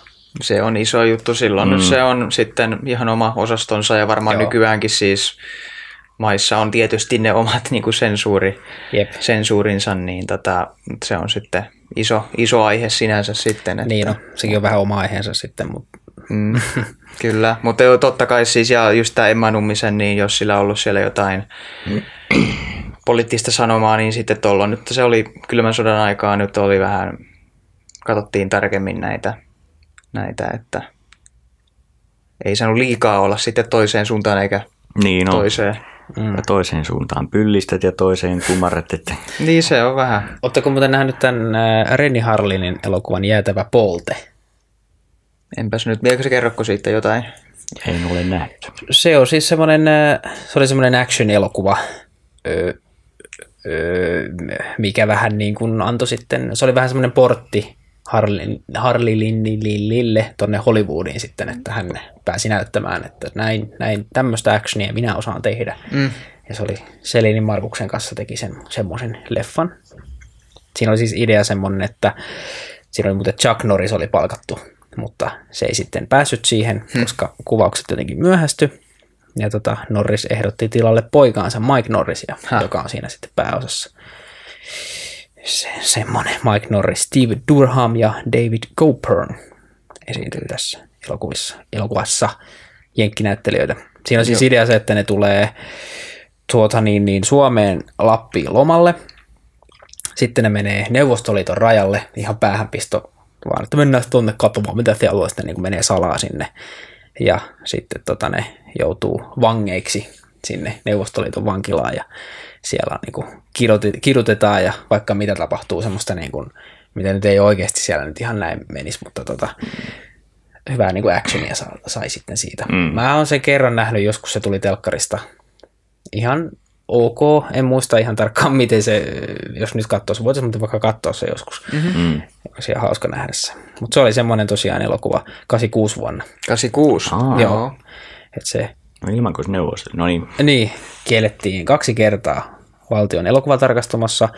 Se on iso juttu silloin. Mm. Se on sitten ihan oma osastonsa ja varmaan Joo. nykyäänkin siis maissa on tietysti ne omat niin kuin sensuuri, Jep. sensuurinsa, niin tota, se on sitten iso, iso aihe sinänsä sitten. Että, Niin no, sekin on vähän oma aiheensa sitten, mutta Mm, kyllä, mutta totta kai siis, ja just tämä Emma Nummisen, niin jos sillä on ollut siellä jotain poliittista sanomaa, niin sitten tuolla nyt se oli kylmän sodan aikaa, nyt oli vähän, katsottiin tarkemmin näitä, näitä että ei saanut liikaa olla sitten toiseen suuntaan eikä Niin on. toiseen. Ja toiseen suuntaan pyllistät ja toiseen kumarret, että Niin se on vähän. Oletteko muuten nähnyt tämän äh, Renny Harlinin elokuvan Jäätävä polte? Enpäs nyt, vieläkö se kerrokko siitä jotain? en ole nähnyt. Se on siis semmoinen, se oli semmoinen action-elokuva, öö, öö, mikä vähän niin kuin antoi sitten, se oli vähän semmoinen portti Harlin, Harley Lille tonne Hollywoodiin sitten, että hän pääsi näyttämään, että näin, näin tämmöistä actionia minä osaan tehdä. Mm. Ja se oli Selinin Markuksen kanssa teki sen, semmoisen leffan. Siinä oli siis idea semmoinen, että siinä oli muuten Chuck Norris oli palkattu, mutta se ei sitten päässyt siihen, koska kuvaukset jotenkin myöhästy. Ja tota, Norris ehdotti tilalle poikaansa Mike Norrisia, Häh. joka on siinä sitten pääosassa. Se, semmoinen Mike Norris, Steve Durham ja David Coburn esiintyy tässä elokuvissa, elokuvassa jenkkinäyttelijöitä. Siinä on siis idea se, että ne tulee tuota niin, niin Suomeen Lappiin lomalle. Sitten ne menee Neuvostoliiton rajalle ihan päähänpisto, vaan että mennään tuonne katsomaan, mitä siellä on, sitten niin menee salaa sinne. Ja sitten tota, ne joutuu vangeiksi sinne Neuvostoliiton vankilaan ja siellä niin kuin kidutetaan ja vaikka mitä tapahtuu semmoista, niin kuin, mitä nyt ei oikeasti siellä nyt ihan näin menisi, mutta tota, hyvää niin kuin actionia sai, sai sitten siitä. Mm. Mä oon sen kerran nähnyt, joskus se tuli telkkarista. Ihan ok, en muista ihan tarkkaan miten se, jos nyt katsoisi, voitaisiin muuten vaikka katsoa se joskus. Mm-hmm. Mm. Olisi ihan hauska nähdä se. Mutta se oli semmoinen tosiaan elokuva 86 vuonna. 86. Aa. Joo. Et se, No ilman kuin neuvos. No niin, niin, kiellettiin kaksi kertaa valtion elokuvatarkastumassa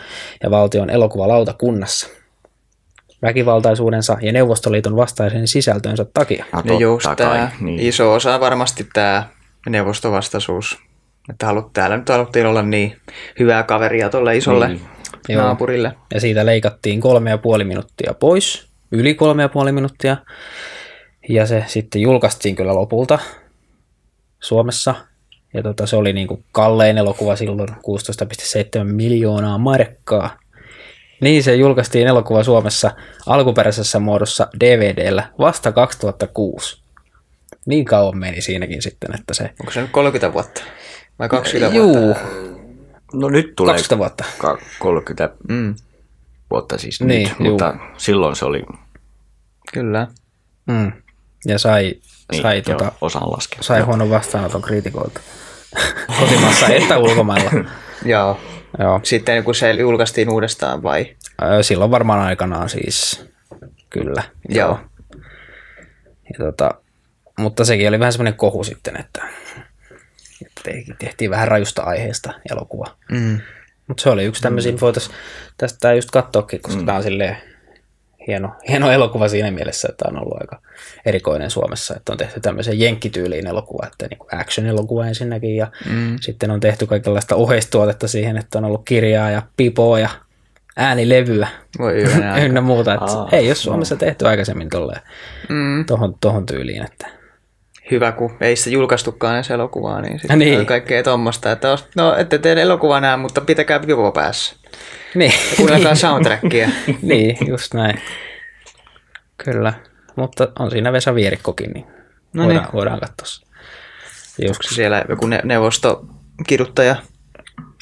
ja valtion elokuvalautakunnassa väkivaltaisuudensa ja Neuvostoliiton vastaisen sisältönsä takia. no Ja just kai. tämä Niin. iso osa varmasti tämä neuvostovastaisuus. Että halut, täällä nyt haluttiin olla niin hyvää kaveria tuolle isolle Niin. Joo. naapurille. Ja siitä leikattiin kolme ja puoli minuuttia pois, yli kolme ja puoli minuuttia. Ja se sitten julkaistiin kyllä lopulta Suomessa. Ja tota, se oli niinku kallein elokuva silloin, 16,7 miljoonaa markkaa. Niin se julkaistiin elokuva Suomessa alkuperäisessä muodossa DVDllä vasta 2006. Niin kauan meni siinäkin sitten, että se... Onko se nyt 30 vuotta? Vai 20 Juu, vuotta? No nyt tulee 20 vuotta. ka- 30 Mm, vuotta siis Niin, nyt, juu. mutta silloin se oli kyllä. Mm. Ja sai, niin, sai, joo, tota, osaan laskea. sai huonon vastaanoton kriitikoilta. Kotimaassa että ulkomailla. Joo. Joo. Sitten kun se julkaistiin uudestaan vai? Silloin varmaan aikanaan siis, kyllä. Joo. Ja tota, mutta sekin oli vähän semmoinen kohu sitten, että tehtiin- vähän rajusta aiheesta elokuva. Mm. Mutta se oli yksi tämmöisiä, mm. voitaisiin tästä just katsoakin, koska mm. tämä on silleen hieno, hieno elokuva siinä mielessä, että on ollut aika erikoinen Suomessa, että on tehty tämmöisen jenkkityyliin elokuva, että niin kuin action-elokuva ensinnäkin, ja mm. sitten on tehty kaikenlaista oheistuotetta siihen, että on ollut kirjaa ja pipoa ja äänilevyä Voi ynnä muuta, että Aa, ei ole Suomessa tehty aikaisemmin tolleen, Mm. tohon, tohon tyyliin, että Hyvä, kun ei sitä julkaistukaan edes elokuvaa, niin sitten Niin. kaikkea tuommoista, että no ette tee elokuvaa näe, mutta pitäkää pipo päässä. niin, Kuunnelkaa soundtrackia. niin, just näin. Kyllä, mutta on siinä Vesa Vierikkokin, niin No voidaan, niin. voidaan katsoa se. Joskus, Siellä joku ne-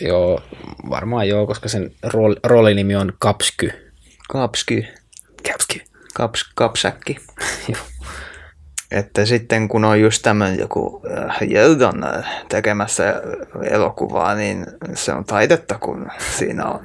joo, varmaan joo, koska sen rooli, roolinimi on Kapsky. Kapsky. Kapsky. Kaps, kapsäkki. Joo. Että sitten kun on just tämmöinen joku äh, Jeldon äh, tekemässä elokuvaa, niin se on taidetta, kun siinä on,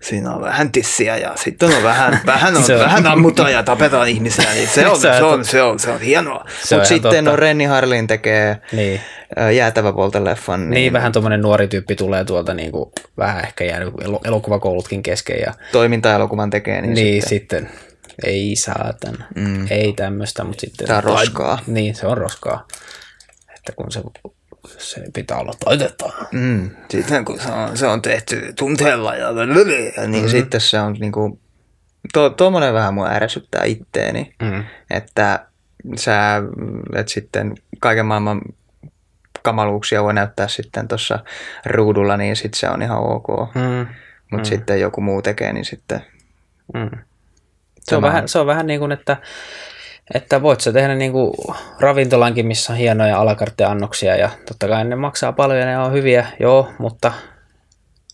siinä on vähän tissiä ja sitten on vähän, vähän, on, on- vähän ammutaan ja tapetaan ihmisiä, niin se on, Se on se on, se on, se on hienoa. Mutta sitten totta. on Renni Harlin tekee Niin. äh, jäätävä leffan, niin, Niin, vähän tuommoinen nuori tyyppi tulee tuolta niin kuin, vähän ehkä jäänyt elo- elokuvakoulutkin kesken ja toiminta-elokuvan tekee, niin, niin sitten, sitten, ei saatan, mm. ei tämmöistä, mutta sitten... Tää on roskaa. Niin, se on roskaa. Että kun se se pitää olla taitettava. Mm. Sitten kun se on, se on tehty tunteella ja niin mm. sitten se on niinku, to, tuommoinen vähän mua ärsyttää itteeni, Mm. että sä, et sitten kaiken maailman kamaluuksia voi näyttää sitten tuossa ruudulla, niin sitten se on ihan ok. Mm. Mutta mm. sitten joku muu tekee, niin sitten Mm. Se, on vähän, se on vähän niin kuin, että, että voit sä tehdä niin kuin ravintolankin, missä on hienoja alakartteannoksia ja totta kai ne maksaa paljon ja ne on hyviä, joo, mutta,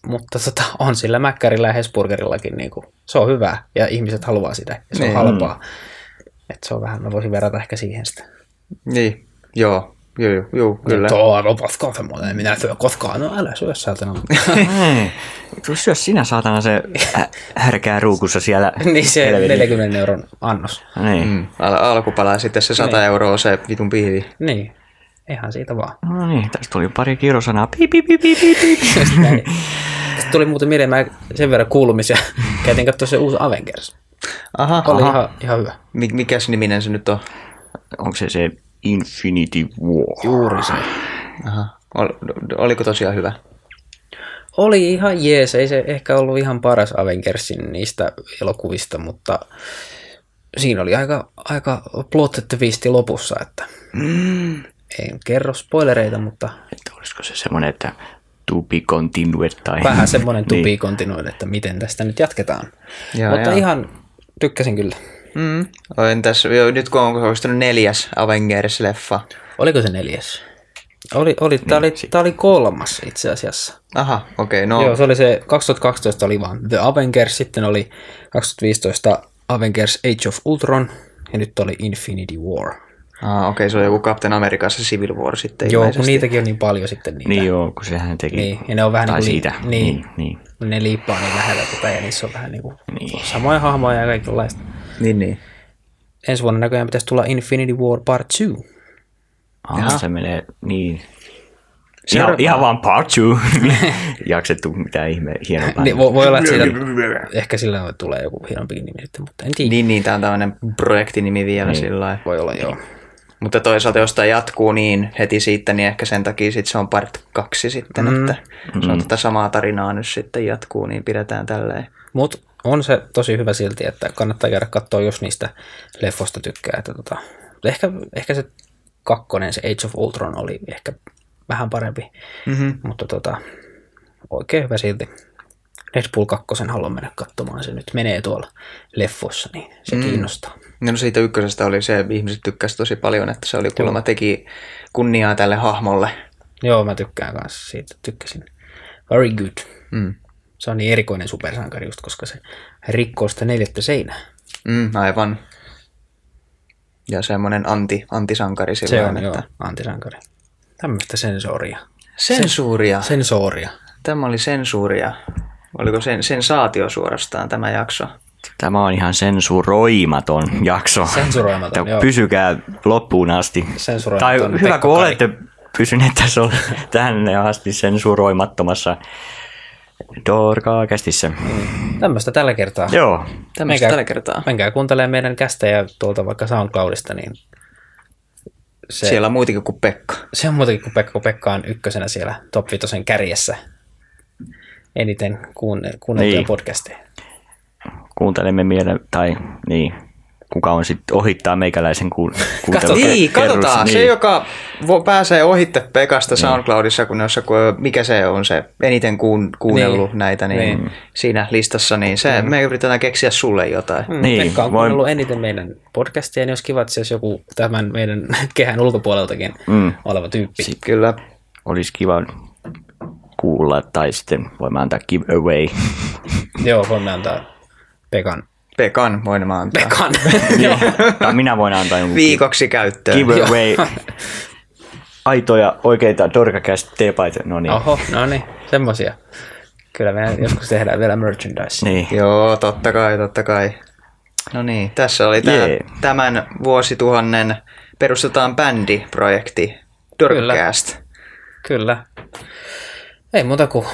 mutta tota, on sillä Mäkkärillä ja Hesburgerillakin, niin kuin, se on hyvää ja ihmiset haluaa sitä ja se Niin. on halpaa. Et se on vähän, mä voisin verrata ehkä siihen sitä. niin, joo, joo, joo, joo kyllä. Tuo on paskaa semmoinen, en minä syö koskaan, no älä syö saatana. Tuu syö sinä saatana se hä- härkää ruukussa siellä. niin se helvetin- 40 euron annos. Niin. Mm, al- alkupala ja sitten se 100 Niin. euroa se vitun pihvi. Niin, ihan siitä vaan. No niin, tästä tuli pari kirjosanaa. Pi, pi, pi, pi, pi, pi. Just näin. Sitten tuli muuten mieleen, mä sen verran kuulumisia. Käytiin katsoa se uusi Avengers. Aha, Oli aha. ihan, ihan hyvä. Mi- mikäs niminen se nyt on? Onko se se Infinity War? Juuri se. Aha. Ol, oliko tosiaan hyvä? Oli ihan jees, ei se ehkä ollut ihan paras Avengersin niistä elokuvista, mutta siinä oli aika, aika plot twisti lopussa, että Mm. ei kerro spoilereita, mutta Että olisiko se semmoinen, että to be continued tai... vähän semmoinen tupi niin. kontinuidi, että miten tästä nyt jatketaan. Joo, mutta joo. ihan tykkäsin kyllä. Mm. Entäs jo, nyt kun on oikeastaan neljäs Avengers-leffa? Oliko se neljäs? Oli, oli, tää, oli, tää oli kolmas itse asiassa. Aha, okei, okay, no Joo, se oli se, 2012 oli vaan The Avengers, sitten oli 2015 Avengers Age of Ultron, ja nyt oli Infinity War. ah, okei, se on joku Captain Americassa Civil War sitten Joo, kun ilmeisesti. niitäkin on niin paljon sitten niitä. Niin joo, kun sehän teki. Niin, ja ne on vähän tai niin kuin siitä. Niin, niin. niin. Ne liippaa niin lähellä tätä, ja niissä on vähän niin kuin Niin. samoja hahmoja ja kaikenlaista. Niin, niin. Ensi vuonna näköjään pitäisi tulla Infinity War Part 2. Ah, Jaha. se menee niin. Se Ihan, on- ihan vaan part two. Jaksettu mitään ihme hienompaa. Niin, voi, voi olla, että siitä, ehkä sillä tulee joku hienompikin nimi sitten, mutta en tiedä. Niin, niin, tämä on tämmöinen projektinimi vielä Niin. niin. sillä lailla. Voi olla, joo. Mutta toisaalta jos tämä jatkuu niin heti siitä, niin ehkä sen takia sit se on part kaksi sitten, mm. että se on tätä samaa tarinaa nyt sitten jatkuu, niin pidetään tälleen. Mutta on se tosi hyvä silti, että kannattaa käydä katsoa, jos niistä leffoista tykkää. Että tota, ehkä, ehkä se kakkonen, se Age of Ultron oli ehkä vähän parempi, Mm-hmm. mutta tota, oikein hyvä silti. Deadpool 2 haluan mennä katsomaan, se nyt menee tuolla leffoissa, niin se mm. kiinnostaa. No siitä ykkösestä oli se, ihmiset tykkäsivät tosi paljon, että se oli kuulemma teki kunniaa tälle hahmolle. Joo, mä tykkään kanssa siitä, tykkäsin. Very good. Mm. Se on niin erikoinen supersankari just, koska se rikkoo sitä neljättä seinää. Mm, aivan. Ja semmoinen anti, antisankari sillä Se on, lailla, joo, että... antisankari. Tämmöistä sensoria. Sensuuria. Sensoria. Tämä oli sensuuria. Oliko sen, sensaatio suorastaan tämä jakso? Tämä on ihan sensuroimaton jakso. Sensuroimaton, Että joo. Pysykää loppuun asti. Sensuroimaton Tai hyvä, kun olette pysyneet tässä tänne asti sensuroimattomassa Dorkaa-kästissä. Tämmöistä tällä kertaa. Joo, Tämmöistä tällä kertaa. Menkää kuuntelemaan meidän kästejä tuolta vaikka SoundCloudista, niin se, Siellä on muitakin kuin Pekka. se on muutenkin, kun Pekka, kun Pekka on ykkösenä siellä Top 5 kärjessä eniten kuunne, kuunneltuja Niin. podcasteja. kuuntelemme mieleen, tai niin, kuka on sitten ohittaa meikäläisen ku, kuuntelu. Niin, katsotaan. Niin. Se, joka pääsee ohitte Pekasta SoundCloudissa, kun jos mikä se on se eniten kuun, kuunnellut Niin. näitä, niin, Niin. niin siinä listassa, niin se, me yritetään keksiä sulle jotain. Mm, Niin, Pekka on voin- kuunnellut eniten meidän podcastia, niin olisi kiva, että se olisi joku tämän meidän kehän ulkopuoleltakin Mm. oleva tyyppi. Kyllä. Olisi kiva kuulla, tai sitten voimme antaa giveaway. Joo, voimme antaa Pekan. Pekan voin mä antaa. Pekan. Joo. tai minä voin antaa jonkun Viikoksi käyttöön. giveaway. Aitoja, oikeita dorkakästä teepaita. No niin. Oho, no niin, semmosia. Kyllä me joskus tehdään vielä merchandise. Niin. Joo, totta kai, totta kai. No niin, tässä oli tää, Jee. tämän vuosituhannen perustetaan bändi-projekti. Dorkcast. Kyllä. Ei muuta kuin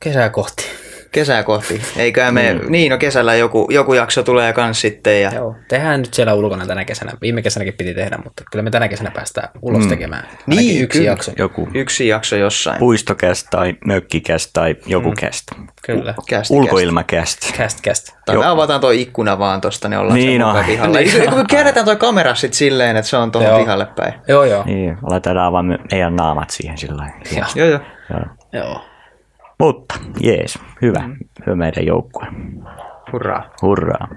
kesää kohti. Kesää kohti. Eikä me, mm. niin no kesällä joku, joku jakso tulee kans sitten. Ja... Joo, tehdään nyt siellä ulkona tänä kesänä. Viime kesänäkin piti tehdä, mutta kyllä me tänä kesänä päästään ulos mm. tekemään. Ainakin Niin, yksi kyllä. jakso. Joku Yksi jakso jossain. puistokäst tai mökkikäst tai joku mm. käst. Kyllä. Kästi, Ulkoilmakäst. Cast, cast. Tai me avataan toi ikkuna vaan tosta, niin ollaan Niin no. pihalle. Niin. Kun käännetään toi kamera sit silleen, että se on tuohon pihalle päin. Joo, joo. Niin, laitetaan vaan me- meidän naamat siihen sillä lailla. Joo. Joo, joo. Joo. Mutta, jees, hyvä. Mm. Hyvä meidän joukkue. Hurraa. Hurraa.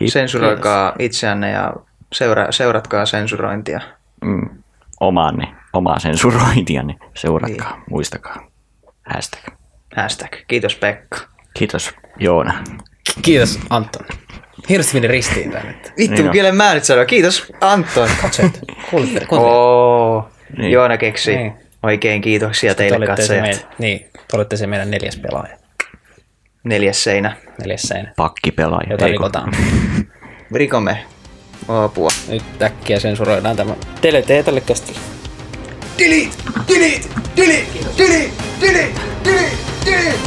Hip, Sensuroikaa itseänne ja seura- seuratkaa sensurointia. mm, omaanne, omaa sensurointianne. Seuratkaa, niin. muistakaa. Hashtag. Hashtag. Kiitos Pekka. Kiitos Joona. Kiitos Anton. Hirveästi meni ristiin tää nyt. Vittu, Niin kyllä mä nyt sanon. Kiitos Anton. Katsojat, kuulitte. Niin. Niin. Joona keksi. Niin. Oikein kiitoksia Te teille se katsojat. meidän, niin, te olitte se meidän neljäs pelaaja. Neljäs seinä. Neljäs seinä, Pakkipelaaja. jota Ei kun- rikotaan. Rikomme. Apua. Nyt äkkiä sensuroidaan tämä. Teille tee tälle kästille. Delete! Delete! Delete! Delete! Delete! Delete! Delete!